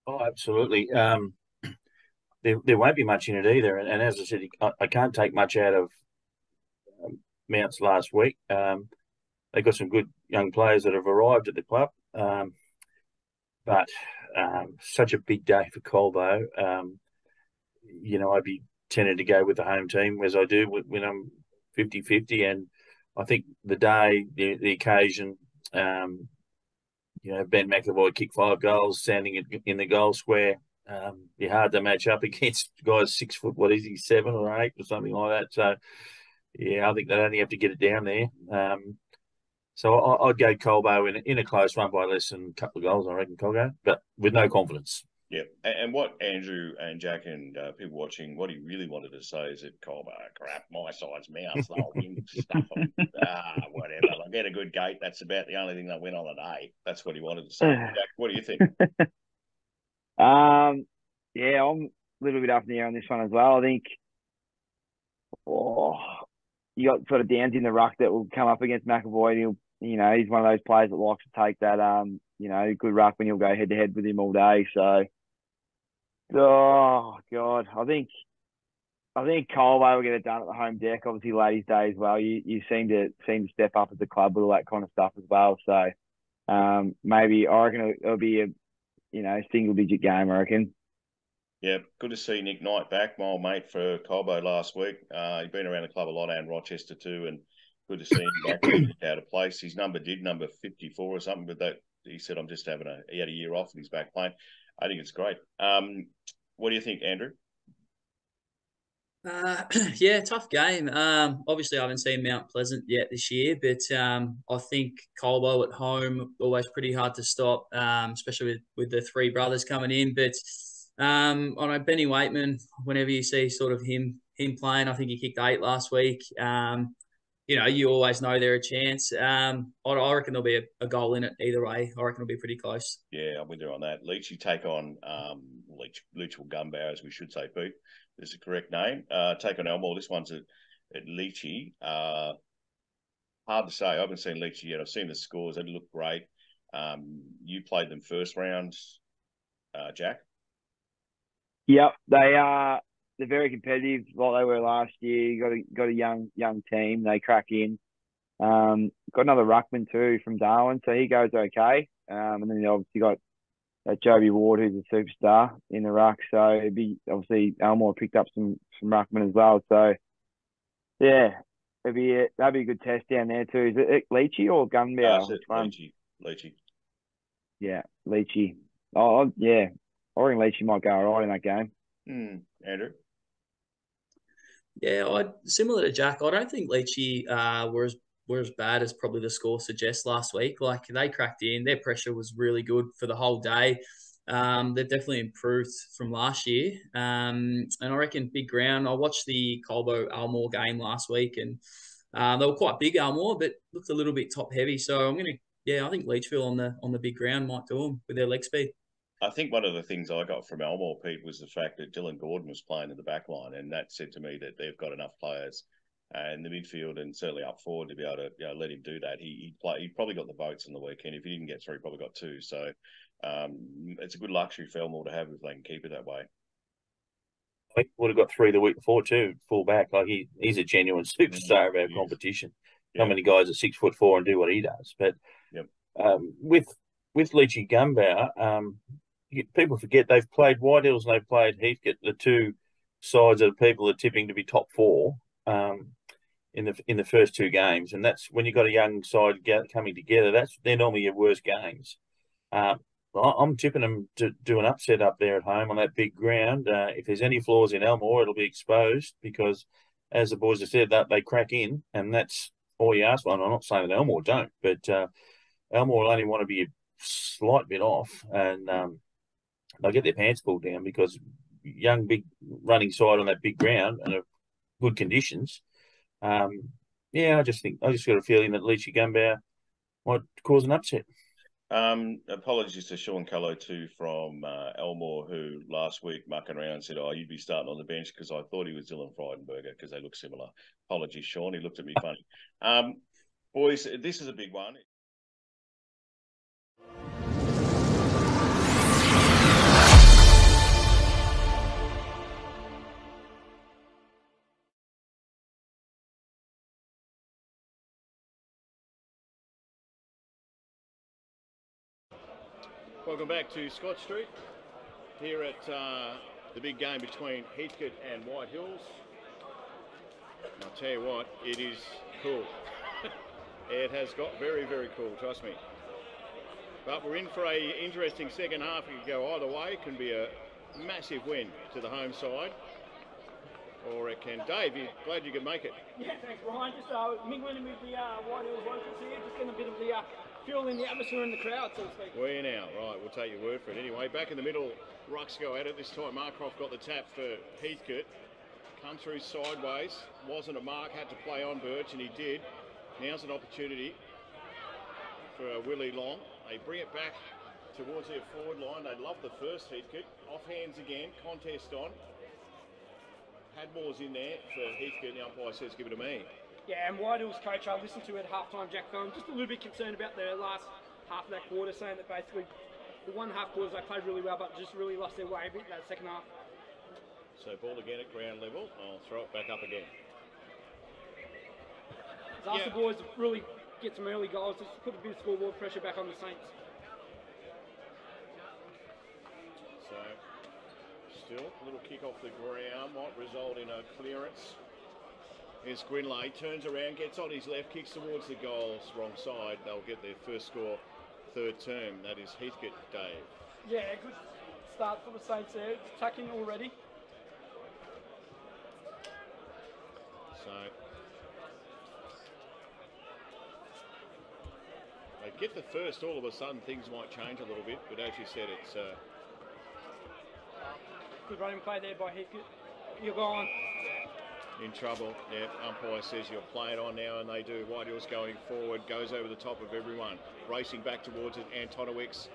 Oh, absolutely. Um, there, there won't be much in it either. And, and as I said, I, I, can't take much out of um, Mounts last week. Um, they got some good young players that have arrived at the club. Um, but um, such a big day for Colbo. Um, you know, I'd be tended to go with the home team as I do when I'm 50 50. And I think the day, the, the occasion, um, you know, Ben McAvoy kicked five goals, standing in the goal square. Um, you're hard to match up against guys six foot, what is he, seven or eight or something like that. So, yeah, I think they only have to get it down there. Um, so I, would go Colbo in, in a close one by less than a couple of goals, I reckon, Colbo, but with no confidence. Yeah, and, what Andrew and Jack and uh, people watching, what he really wanted to say is that Colbo, crap, my size mouth, they'll win stuff. ah, whatever. They'll get a good gate. That's about the only thing they'll win on the day. That's what he wanted to say. Jack, what do you think? um, yeah, I'm a little bit up in the air on this one as well. I think, oh, you got sort of Downs in the ruck that will come up against McAvoy. and he'll, you know, he's one of those players that likes to take that, um, you know, good ruck when you'll go head to head with him all day. So, oh god, I think, I think Colbo will get it done at the home deck. Obviously, ladies' day as well. You you seem to seem to step up at the club with all that kind of stuff as well. So, um, maybe I reckon it'll, it'll be a, you know, single digit game. I reckon. Yeah, good to see Nick Knight back, my old mate for Colbo last week. Uh, he's been around the club a lot and Rochester too, and good to see him back out of place. His number did number fifty four or something, but that he said I'm just having a he had a year off and he's back playing. I think it's great. Um, what do you think, Andrew? Uh, yeah, tough game. Um, obviously, I haven't seen Mount Pleasant yet this year, but um, I think Colbo at home always pretty hard to stop, um, especially with, with the three brothers coming in. But um, I know Benny Waitman. Whenever you see sort of him him playing, I think he kicked eight last week. Um, you know, you always know they're a chance. Um, I, I, reckon there'll be a, a, goal in it either way. I reckon it'll be pretty close. Yeah, I'm with you on that. Leachy take on um, Leach, Leach or Gumbow, as we should say, Pete. Is the correct name. Uh, take on Elmore. This one's at, at Leachy. Uh, hard to say. I haven't seen Leachy yet. I've seen the scores. They look great. Um, you played them first round, uh, Jack. Yep, they are. They're very competitive, like they were last year. Got a got a young young team. They crack in. Um, got another ruckman too from Darwin, so he goes okay. Um, and then you obviously got uh, Joby Ward, who's a superstar in the ruck. So it'd be obviously Elmore picked up some some ruckman as well. So yeah, it'd be a, that'd be a good test down there too. Is it Leachy or Gunbow? Leachy. Leachy. Yeah, Leachy. Oh yeah, I reckon Leachy might go all right in that game. Mm, Andrew? Yeah, I similar to Jack. I don't think Leachy uh, were as were as bad as probably the score suggests last week. Like they cracked in, their pressure was really good for the whole day. Um, they've definitely improved from last year, um, and I reckon big ground. I watched the Colbo Elmore game last week, and uh, they were quite big Elmore, but looked a little bit top heavy. So I'm gonna, yeah, I think Leitchville on the on the big ground might do them with their leg speed. I think one of the things I got from Elmore, Pete, was the fact that Dylan Gordon was playing in the back line, and that said to me that they've got enough players in the midfield and certainly up forward to be able to you know, let him do that. He he, play, he probably got the votes on the weekend. If he didn't get three, he probably got two. So um, it's a good luxury for Elmore to have if they can keep it that way. I would have got three the week before too, full back. Like he, he's a genuine superstar of our yes. competition. Yep. How many guys are six foot four and do what he does? But yep. um, with with Leachy Gumbow, um, people forget they've played White Hills and they've played Heathcote, the two sides of the people are tipping to be top four um, in the in the first two games, and that's when you've got a young side coming together. That's they're normally your worst games. Um, I'm tipping them to do an upset up there at home on that big ground. Uh, if there's any flaws in Elmore, it'll be exposed because as the boys have said, that they crack in, and that's all you ask for. And I'm not saying that Elmore don't, but uh, Elmore only want to be a slight bit off, and um, they'll get their pants pulled down because young, big running side on that big ground and good conditions. Um, yeah, I just think I just got a feeling that Leachy Gumbau might cause an upset. Um, apologies to Sean Cullo too from uh, Elmore, who last week mucking around said, "Oh, you'd be starting on the bench because I thought he was Dylan Freidenberger because they look similar." Apologies, Sean. He looked at me funny. Um, boys, this is a big one. Welcome back to Scott Street here at uh, the big game between Heathcote and White Hills. And I'll tell you what, it is cool. it has got very, very cool, trust me. But we're in for a interesting second half. It could go either way. It can be a massive win to the home side. Or it can, Dave, you're glad you could make it. Yeah, thanks, Ryan. Just uh, mingling with the uh, White Hills locals here, just getting a bit of the uh, feel in the atmosphere in the crowd, so to speak. Where now? Right, we'll take your word for it. Anyway, back in the middle, Rucks go at it. This time Marcroft got the tap for Heathcote. Come through sideways. Wasn't a mark, had to play on Birch, and he did. Now's an opportunity for uh, Willie Long. They bring it back towards their forward line. They love the first Heathcote. Off hands again, contest on. Hadmore's in there for Heathcote. The umpire says, give it to me. Yeah, and White Hills coach I listened to at halftime, Jack Fallon, just a little bit concerned about the last half of that quarter, saying that basically the one half quarters they played really well, but just really lost their way a bit in that second half. So ball again at ground level. I'll throw it back up again. It's asked Yeah. the boys to really get some early goals, just put a bit of scoreboard pressure back on the Saints. So still a little kick off the ground might result in a clearance. Here's Grinley, turns around, gets on his left, kicks towards the goals, wrong side. They'll get their first score, third term. That is Heathcote Dave. Yeah, good start for the Saints there, attacking already. So they get the first, all of a sudden things might change a little bit. But as you said, it's uh, Good running play there by Heathcote. You're gone. In trouble. Yeah, umpire says you'll play it on now, and they do. White Hills going forward, goes over the top of everyone, racing back towards it. Antonowicz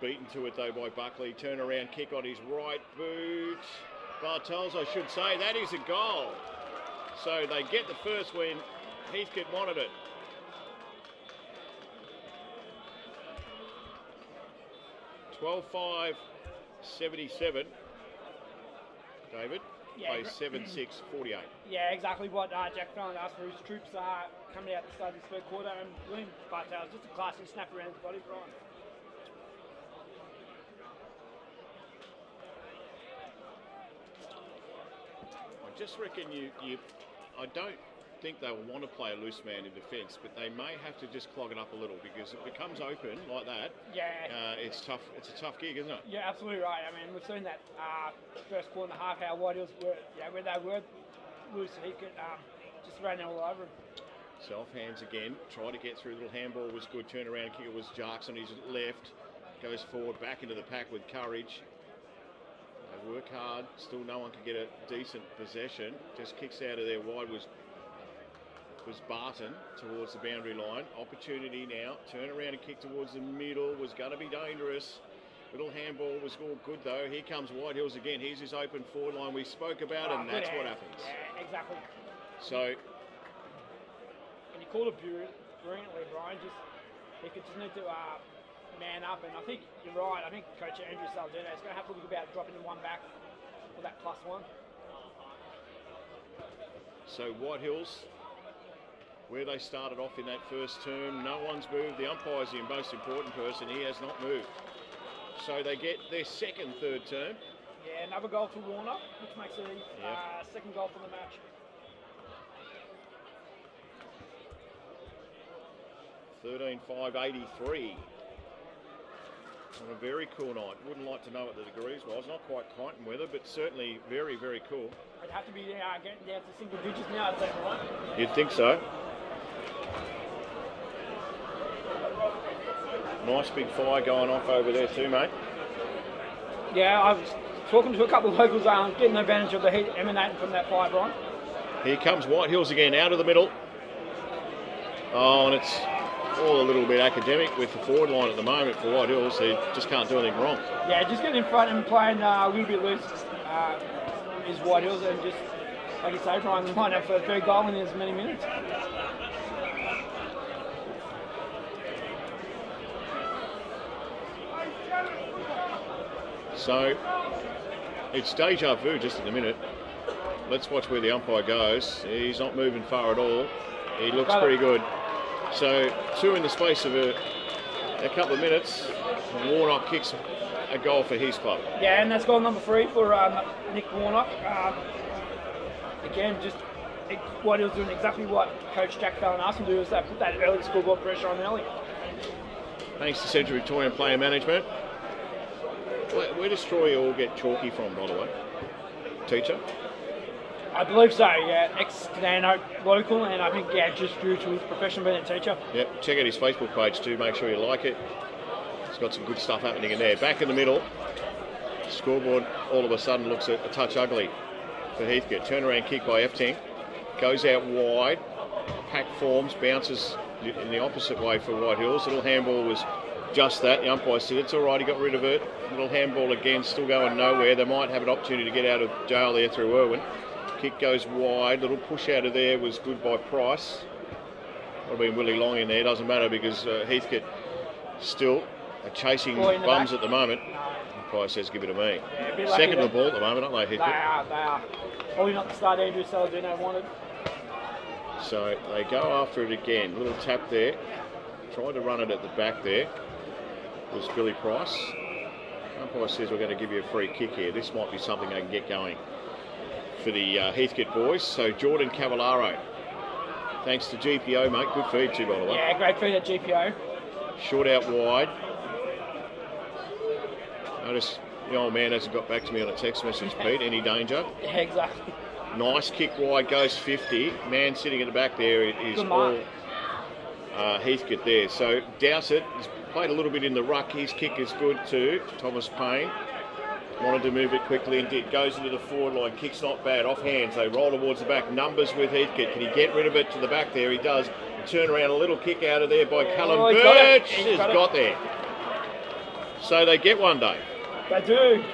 beaten to it though by Buckley. Turn around kick on his right boot. Bartels, I should say, that is a goal. So they get the first win. Heathcote wanted it. Twelve five seventy seven. David Yeah, plays gr- seven six forty eight. Yeah, exactly what uh, Jack Fallon asked for. His troops are coming out to start this third quarter and win. But uh, just a classy snap around his body, Brian. I just reckon you, you, I don't think they'll want to play a loose man in defence, but they may have to just clog it up a little because it becomes open like that. Yeah. Uh, it's tough. It's a tough gig, isn't it? Yeah, absolutely right. I mean, we've seen that uh, first quarter and a half how White Hills were, yeah, where they were loose, he could um, just ran all over him. Self hands again. Try to get through. Little handball was good. Turn around kick. It was Jarks on his left. Goes forward back into the pack with courage. They work hard. Still no one can get a decent possession. Just kicks out of there wide was was Barton towards the boundary line. Opportunity now. Turn around and kick towards the middle. Was going to be dangerous. Little handball was all good though. Here comes White Hills again. Here's his open forward line we spoke about, Oh, and good that's what happens. Yeah, exactly. So And you called it brilliant- brilliantly, Brian. Just he could just need to uh, man up, and I think you're right. I think Coach Andrew Saldana is going to have to look about dropping the one back for that plus one. So White Hills, where they started off in that first term, no one's moved. The umpire's the most important person. He has not moved. So they get their second third term. Yeah, another goal for Warner, which makes it Yeah. uh, second goal for the match. Thirteen five eighty three. A very cool night. Wouldn't like to know what the degrees was. Not quite Kyneton weather, but certainly very, very cool. It'd have to be uh, getting down to single digits now, I'd say, right? You'd think so. Nice big fire going off over there too, mate. Yeah, I was talking to a couple of locals, um, getting advantage of the heat emanating from that fire, Brian. Here comes White Hills again, out of the middle. Oh, and it's all a little bit academic with the forward line at the moment for White Hills. They just can't do anything wrong. Yeah, just getting in front and playing uh, a little bit loose uh, is White Hills, and just like you say, Brian, they might have a third goal in as many minutes. So it's deja vu just in a minute. Let's watch where the umpire goes. He's not moving far at all. He looks pretty good. So two in the space of a, a couple of minutes. Warnock kicks a goal for his club. Yeah, and that's goal number three for um, Nick Warnock. Um, again, just it, what he was doing exactly what Coach Jack Fallon asked him to do was that put that early scoreboard pressure on early. Thanks to Central Victorian Player Management. Where, where does Troy all get chalky from, by the way? Teacher? I believe so, yeah. Ex Canano local, and I think, yeah, just due to his profession being a teacher. Yep, check out his Facebook page too. Make sure you like it. It's got some good stuff happening in there. Back in the middle, scoreboard all of a sudden looks a, a touch ugly for Heathcote. Turnaround kick by Efting. Goes out wide. Pack forms, bounces in the opposite way for White Hills. Little handball was just that. The umpire said it's all right, he got rid of it. Little handball again, still going nowhere. They might have an opportunity to get out of jail there through Irwin. Kick goes wide. Little push out of there was good by Price. Would have been Willie Long in there. Doesn't matter because uh, Heathcote still are chasing Boy in the bums back. at the moment. Price says give it to me. Yeah, a bit lucky Second to the ball at the moment, aren't they, They Heathcote? are, they are. Probably not the start Andrew Saladino wanted. So they go after it again. Little tap there. Tried to run it at the back there. It Was Billy Price. Umpire says we're going to give you a free kick here. This might be something they can get going for the uh, Heathcote boys. So Jordan Cavallaro. Thanks to GPO, mate. Good feed too, by the way. Yeah, great feed at GPO. Short out wide. Notice the old man hasn't got back to me on a text message, Pete. Any danger? Yeah, exactly. Nice kick wide, goes 50. Man sitting at the back there is all uh, Heathcote there. So Dowsett has played a little bit in the ruck. His kick is good too. Thomas Payne wanted to move it quickly and did. Goes into the forward line. Kick's not bad. Off hands. They roll towards the back. Numbers with Heathcote. Can he get rid of it to the back there? He does. Turn around a little kick out of there by oh, Callum Oh, he's got it. Birch. He's got got there. So they get one day. They do.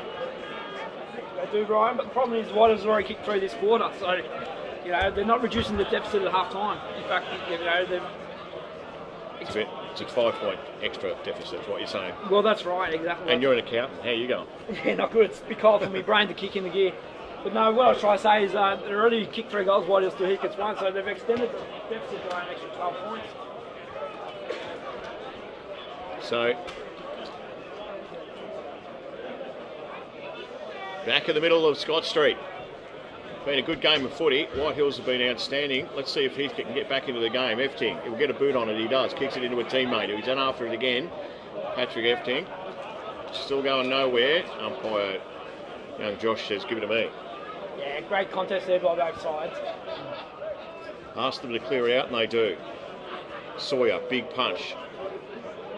They do, Brian. But the problem is, White has already kicked through this quarter, so you know they're not reducing the deficit at half time. In fact, you know they're. It's a, bit, it's a five point extra deficit, is what you're saying. Well, that's right, exactly. And you're an accountant. How are you going? Yeah, not good. It's a bit cold for me brain to kick in the gear. But no, what I was trying to say is uh, they already kicked three goals, Hills still hit it's one, so they've extended the deficit by an extra 12 points. So back in the middle of Scott Street. Been a good game of footy. White Hills have been outstanding. Let's see if Heathcote can get back into the game. Efting, he'll get a boot on it. He does. Kicks it into a teammate. He's done after it again. Patrick Efting. Still going nowhere. Umpire young Josh says, give it to me. Yeah, great contest there by both sides. Ask them to clear out, and they do. Sawyer, big punch.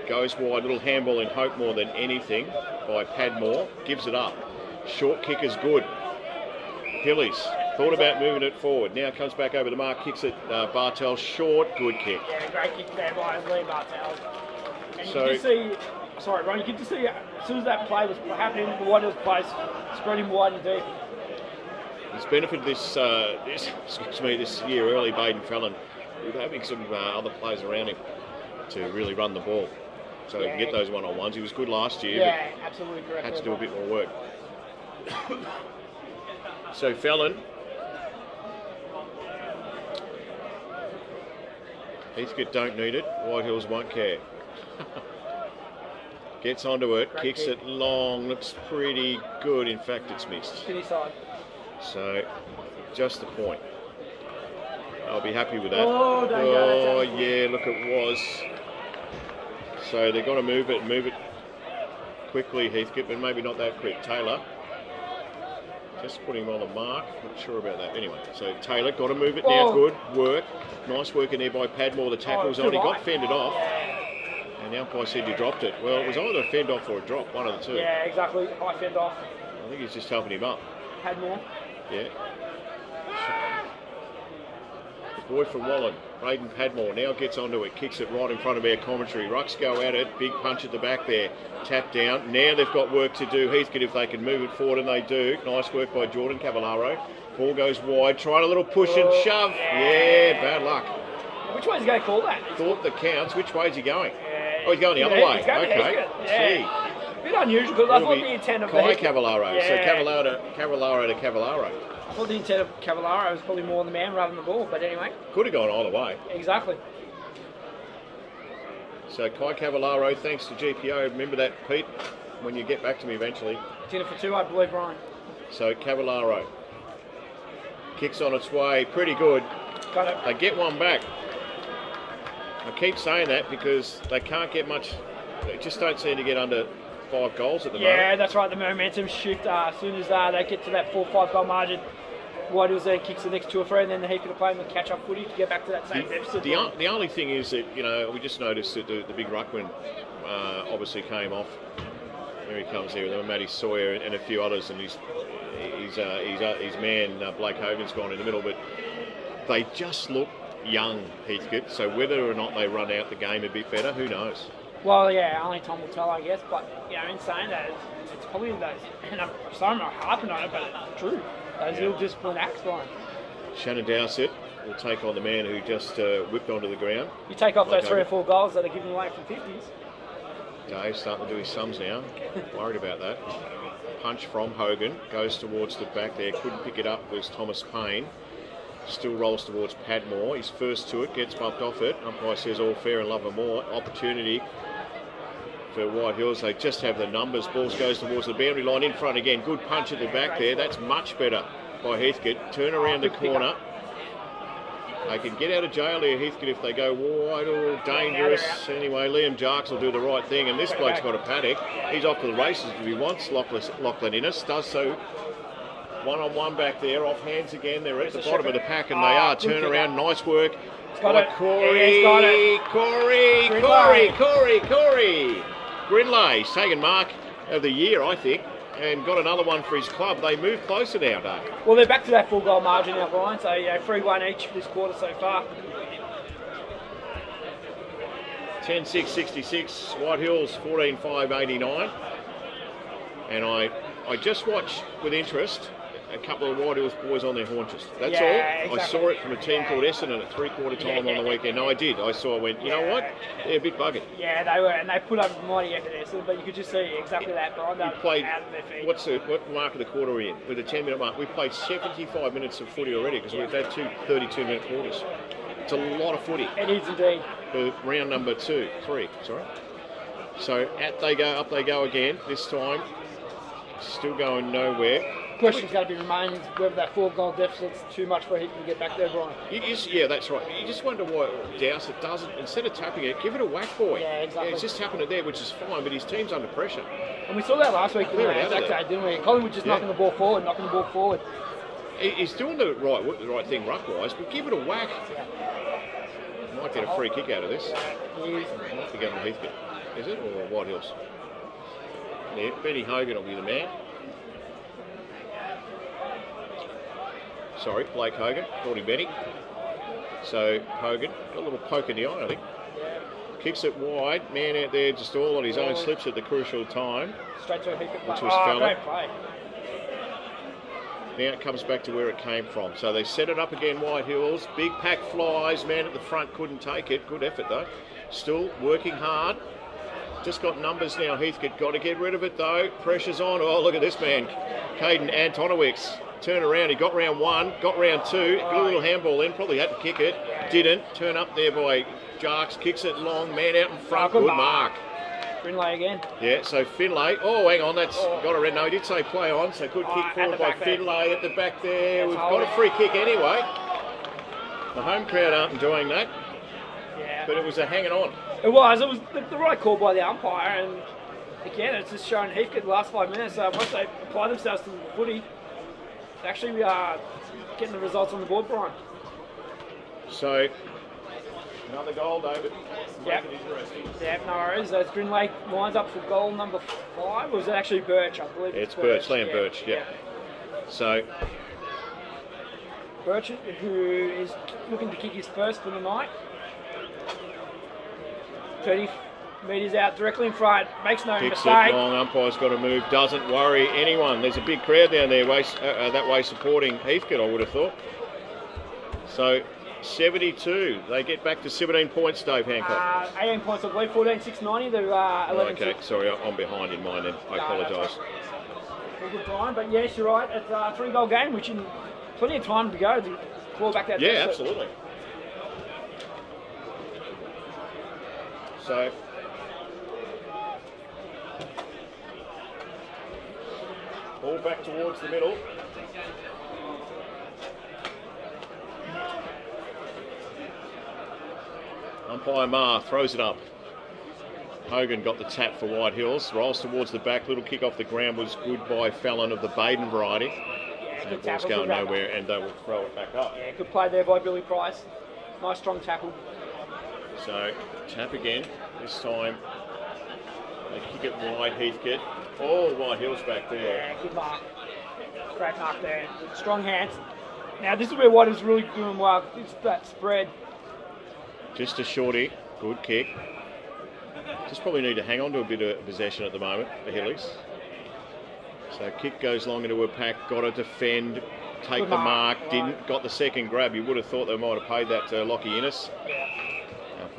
Goes wide, little handball in hope more than anything by Padmore. Gives it up. Short kick is good. Hillies thought about moving it forward. Now comes back over the mark, kicks it. Uh, Bartel short, good kick. Yeah, great kick there by Lee Bartel. And So- you can see, sorry, Ron, you can just see uh, as soon as that play was happening, the White Hills place spreading wide and deep. It's benefited this, uh, this, excuse me, this year early. Baden Fallon with having some uh, other players around him to really run the ball, so he can get those one-on-ones. He was good last year. but Yeah, absolutely correct. had to do a bit more work. so Fallon, Heathcote don't need it. White Hills won't care. Gets onto it, Great kicks kick. it long, looks pretty good. In fact, it's missed. So, just the point. I'll be happy with that. Oh, don't go, that's Oh, yeah, look, it was. So they've got to move it, move it quickly, Heathcote, but maybe not that quick. Taylor. Just putting him on the mark. Not sure about that. Anyway, so Taylor got to move it now. Oh. Good work. Nice work in there by Padmore. The tackle's Oh, on. He got fended off. And the umpire said you dropped it. Well, it was either a fend off or a drop, one of the two. Yeah, exactly. High fend off. I think he's just helping him up. Had more. Yeah. The boy from Wallen, Braden Padmore, now gets onto it, kicks it right in front of our commentary. Rucks go at it, big punch at the back there, tap down. Now they've got work to do. Heathcote, if they can move it forward, and they do. Nice work by Jordan Cavallaro. Ball goes wide, trying a little push and shove. yeah. Yeah, bad luck. Which way is he going to call that? Thought that counts. Which way is he going? Yeah, Oh, he's going the other way. Okay. Yeah. See. bit unusual because I thought be the intent of the Kai Cavallaro. So Yeah. Cavallaro, Cavallaro to Cavallaro. I thought the intent of Cavallaro was probably more the man rather than the ball. But anyway, Could have gone either way. exactly. So Kai Cavallaro, thanks to GPO. Remember that, Pete, when you get back to me eventually. Dinner for two, I believe, Ryan. So Cavallaro kicks on its way, pretty good. Got it. They get one back. I keep saying that because they can't get much. They just don't seem to get under five goals at the Yeah, moment. Yeah, that's right. The momentum shift uh, as soon as uh, they get to that four five goal margin. White then kicks the next two or three, and then the Heathcote are playing the catch up footy to get back to that same deficit. The, o- the only thing is that you know we just noticed that the, the big ruckman uh, obviously came off. There he comes there with Matty Sawyer and a few others, and he's he's uh, he's uh, his man uh, Blake Hogan's gone in the middle, but they just look young, Heathcote. So whether or not they run out the game a bit better, who knows? Well, yeah, only time will tell, I guess. But you know, in saying that, it's, it's probably those. And I'm sorry, I'm harping on it, but it's true. Those Yeah. ill disciplined acts, Ryan. Shannon Dowsett will take on the man who just uh, whipped onto the ground. You take off Like those three or four goals that are given away from fifties. Dave's starting to do his sums now. Worried about that. Punch from Hogan goes towards the back there. Couldn't pick it up was Thomas Payne. Still rolls towards Padmore. He's first to it, gets bumped off it. Umpire says all fair and love and more. Opportunity for White Hills. They just have the numbers. Balls goes towards the boundary line in front again. Good punch at the back there. That's much better by Heathcote. Turn around the corner. They can get out of jail here, Heathcote, if they go wide or dangerous. Anyway, Liam Jarks will do the right thing, and this bloke's got a paddock. He's off to the races if he wants. Lachlan, Lachlan Innes does so. One on one back there, off hands again. They're at the bottom of the pack, and they are. Turn around, nice work. got it. Corey, Yeah, got it. Corey. Corey, Corey, Corey. Grinlay, he's taken mark of the year, I think, and got another one for his club. They move closer now, Dave. Well, they're back to that full goal margin now, Brian. So yeah, three one each for this quarter so far. 10 6 66, White Hills 14 5 89. And I, I just watched with interest a couple of White Hills boys on their haunches. That's Yeah, all. I saw it from a team called Essendon at three quarter time on the weekend. No, I did. I saw, I went, you know what? They're a bit buggered. Yeah, they were, and they put up mighty effort. So, but you could just see exactly that. We played, out of their feet. what's the what mark of the quarter are we in? With a 10 minute mark. We played 75 minutes of footy already because we've had two 32 minute quarters. It's a lot of footy. It is indeed. for round number two, three, sorry. So at they go, up they go again. This time, still going nowhere. Question's going to be remaining whether that four goal deficit's too much for him to get back there, Brian. You just, yeah, that's right. You just wonder why Dowsett doesn't, instead of tapping it, give it a whack, boy. Yeah, exactly. it's just happened there, which is fine, but his team's under pressure. And we saw that last week, didn't Clear we? it out Exact day, didn't we? Collingwood just Yeah. knocking the ball forward, knocking the ball forward. He's doing the right, the right thing ruck-wise, but give it a whack. Might get a free kick out of this. Is. Might be going Heathcote. Is it, or White Hills? Yeah, Benny Hogan will be the man. Sorry, Blake Hogan, called him Benny. So Hogan, got a little poke in the eye, I think. Kicks it wide, man out there just all on his own, slips at the crucial time. Straight to a Heathcote play. Which was oh, great play. Now it comes back to where it came from. So they set it up again, White Hills. Big pack flies, man at the front couldn't take it. Good effort though. Still working hard. Just got numbers now, Heathcote. Got to get rid of it though. Pressure's on. Oh, look at this man. Caden Antonowicz. Turn around. He got round one, got round two. Got a little handball in. Probably had to kick it. Didn't. Turn up there by Jarks. Kicks it long. Man out in front. good mark. Finlay again. Yeah, so Finlay. Oh, hang on, that's got a red. No, he did say play on, so good Oh, kick forward by there. Finlay at the back there. That's We've got holding. a free kick anyway. The home crowd aren't enjoying that, Yeah. but it was a hanging on. It was. It was the, the right call by the umpire, and again, it's just showing Heathcote the last five minutes. Uh, once they apply themselves to the footy, they we are getting the results on the board, Brian. So, another goal, David. Yep. Make it interesting. Yeah, no worries. That's Green Lake lines up for goal number five. Or was it actually Birch? I believe It's it's, Birch, Liam yeah. Birch, yeah. So, Birch, who is looking to kick his first for the night. 30 metres out directly in front. Makes no kicks it mistake. long, umpire's got to move, doesn't worry anyone. There's a big crowd down there way, uh, uh, that way supporting Heathcote, I would have thought. So, 72. They get back to 17 points, Dave Hancock. Uh, 18 points, I believe. 14 6 90. They're uh, 11 okay, sorry, I'm behind in mine then. I No, apologise. All good, Brian. But yes, you're right. It's a three goal game, which in plenty of time to go to claw back that Yeah, absolutely. So, ball back towards the middle. Umpire Ma throws it up. Hogan got the tap for White Hills, rolls towards the back. Little kick off the ground was good by Fallon of the Baden variety. Yeah, And the ball's going good wrap up. nowhere, and they will throw it back up. Yeah, good play there by Billy Price. Nice strong tackle. So tap again. This time they kick it wide. Heathcote. Oh, White Hills back there. Yeah, good mark. Great mark there. Strong hands. Now this is where White is really doing well. It's that spread. Just a shorty. Good kick. Just probably need to hang on to a bit of possession at the moment, the Hillies. So kick goes long into a pack. Got to defend. Take Good the mark, mark. Didn't. Got the second grab. You would have thought they might have paid that to Lockie Innes.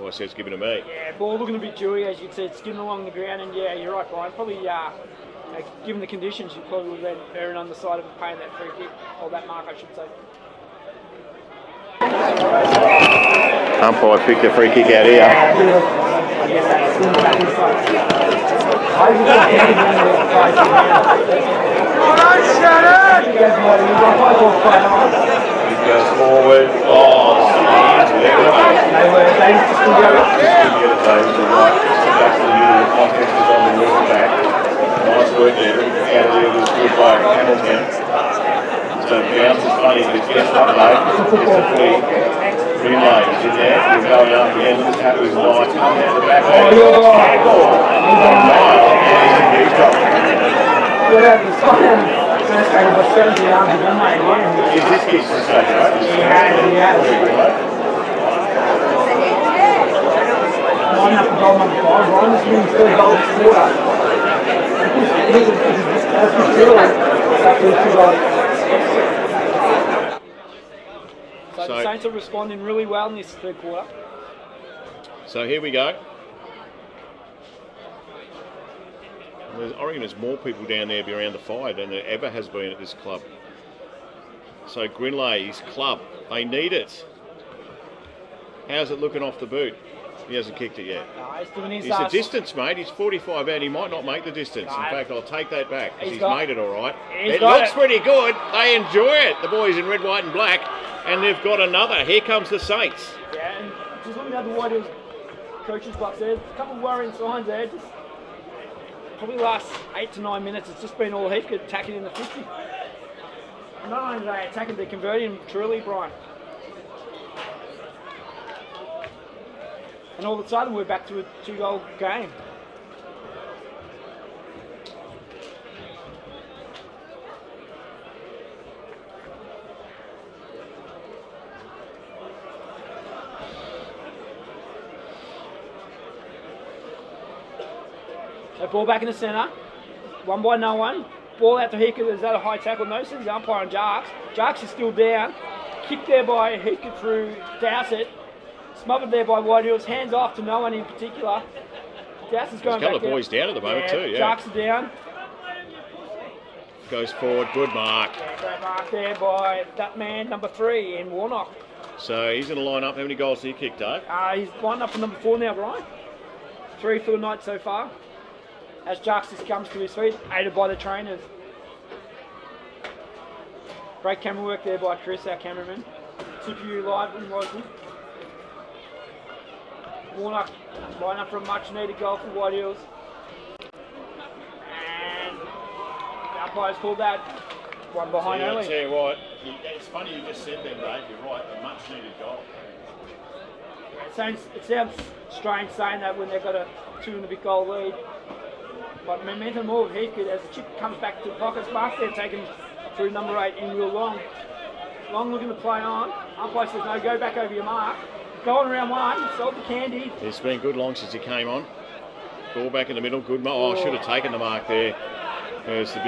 Umpire says it's it to me. Yeah, ball looking a bit dewy, as you said, skidding along the ground. And yeah, you're right, Brian. Probably, uh, you given the conditions, you probably would have been erring on the side of paying that free kick, or that mark, I should say. Umpire picked a free kick out here. He goes forward. Oh, hands with couldn't to the is funny, but gets up low. Gets the footy. Relays in there. We're going up again. Look at that was nice. Coming out the back. Oh, tackle. Nice. Yeah, he's a huge job. Is this kid's to say, right? Line up for goal number five. Ryan is winning three goals this quarter. That's for sure. That's for sure. So, So- the Saints are responding really well in this third quarter. So here we go. There's, I reckon there's more people down there around the fire than there ever has been at this club. So Grinley's club, they need it. How's it looking off the boot? He hasn't kicked it yet. No, he's doing his He's a distance, mate. He's 45 out. He might not make the distance. In No. fact, I'll take that back 'cause He's he's, got- made it all right. He's It got looks it. pretty good. They enjoy it. The boys in red, white, and black, and they've got another. Here comes the Saints. Yeah, and just looking at the White Hills coaches box there, a couple of worrying signs there. Just probably last eight to nine minutes, it's just been all Heathcote attacking in the 50. And not only are they attacking, they're converting truly, Brian. And all of a sudden, we're back to a two goal game. So ball back in the centre. One by no one. Ball out to Heathcote. Is that a high tackle? No, says the umpire on Jarks. Jarks is still down. Kicked there by Heathcote through Dowsett. Smothered there by White Hills. Hands off to no one in particular. Dowsett's going There's a couple back of boys down at the moment yeah, too. Yeah, Jarks are down. goes forward. Good mark. Yeah, great mark there by that man, number three, in Warnock. So he's in the line up. How many goals did he kick, Dave? Uh, he's lined up for number four now, Brian. Three for the night so far. As Justice comes to his feet, aided by the trainers. Great camera work there by Chris, our cameraman. SupaYou live and local. Warnock line up for a much needed goal for White Hills. Umpires called that one behind Yeah, I only. tell you what, it's funny you just said that, Dave. You're right. A much needed goal. It sounds, it sounds strange saying that when they've got a two and a bit goal lead. But momentum more with Heathcote as the chip comes back to the pockets. Barstead taken through number eight in real long. Long looking to play on. Umpire says no, go back over your mark. Go on around one, sold the candy. It's been good long since he came on. Ball back in the middle. Good. Oh, I should have taken the mark there. There's the big.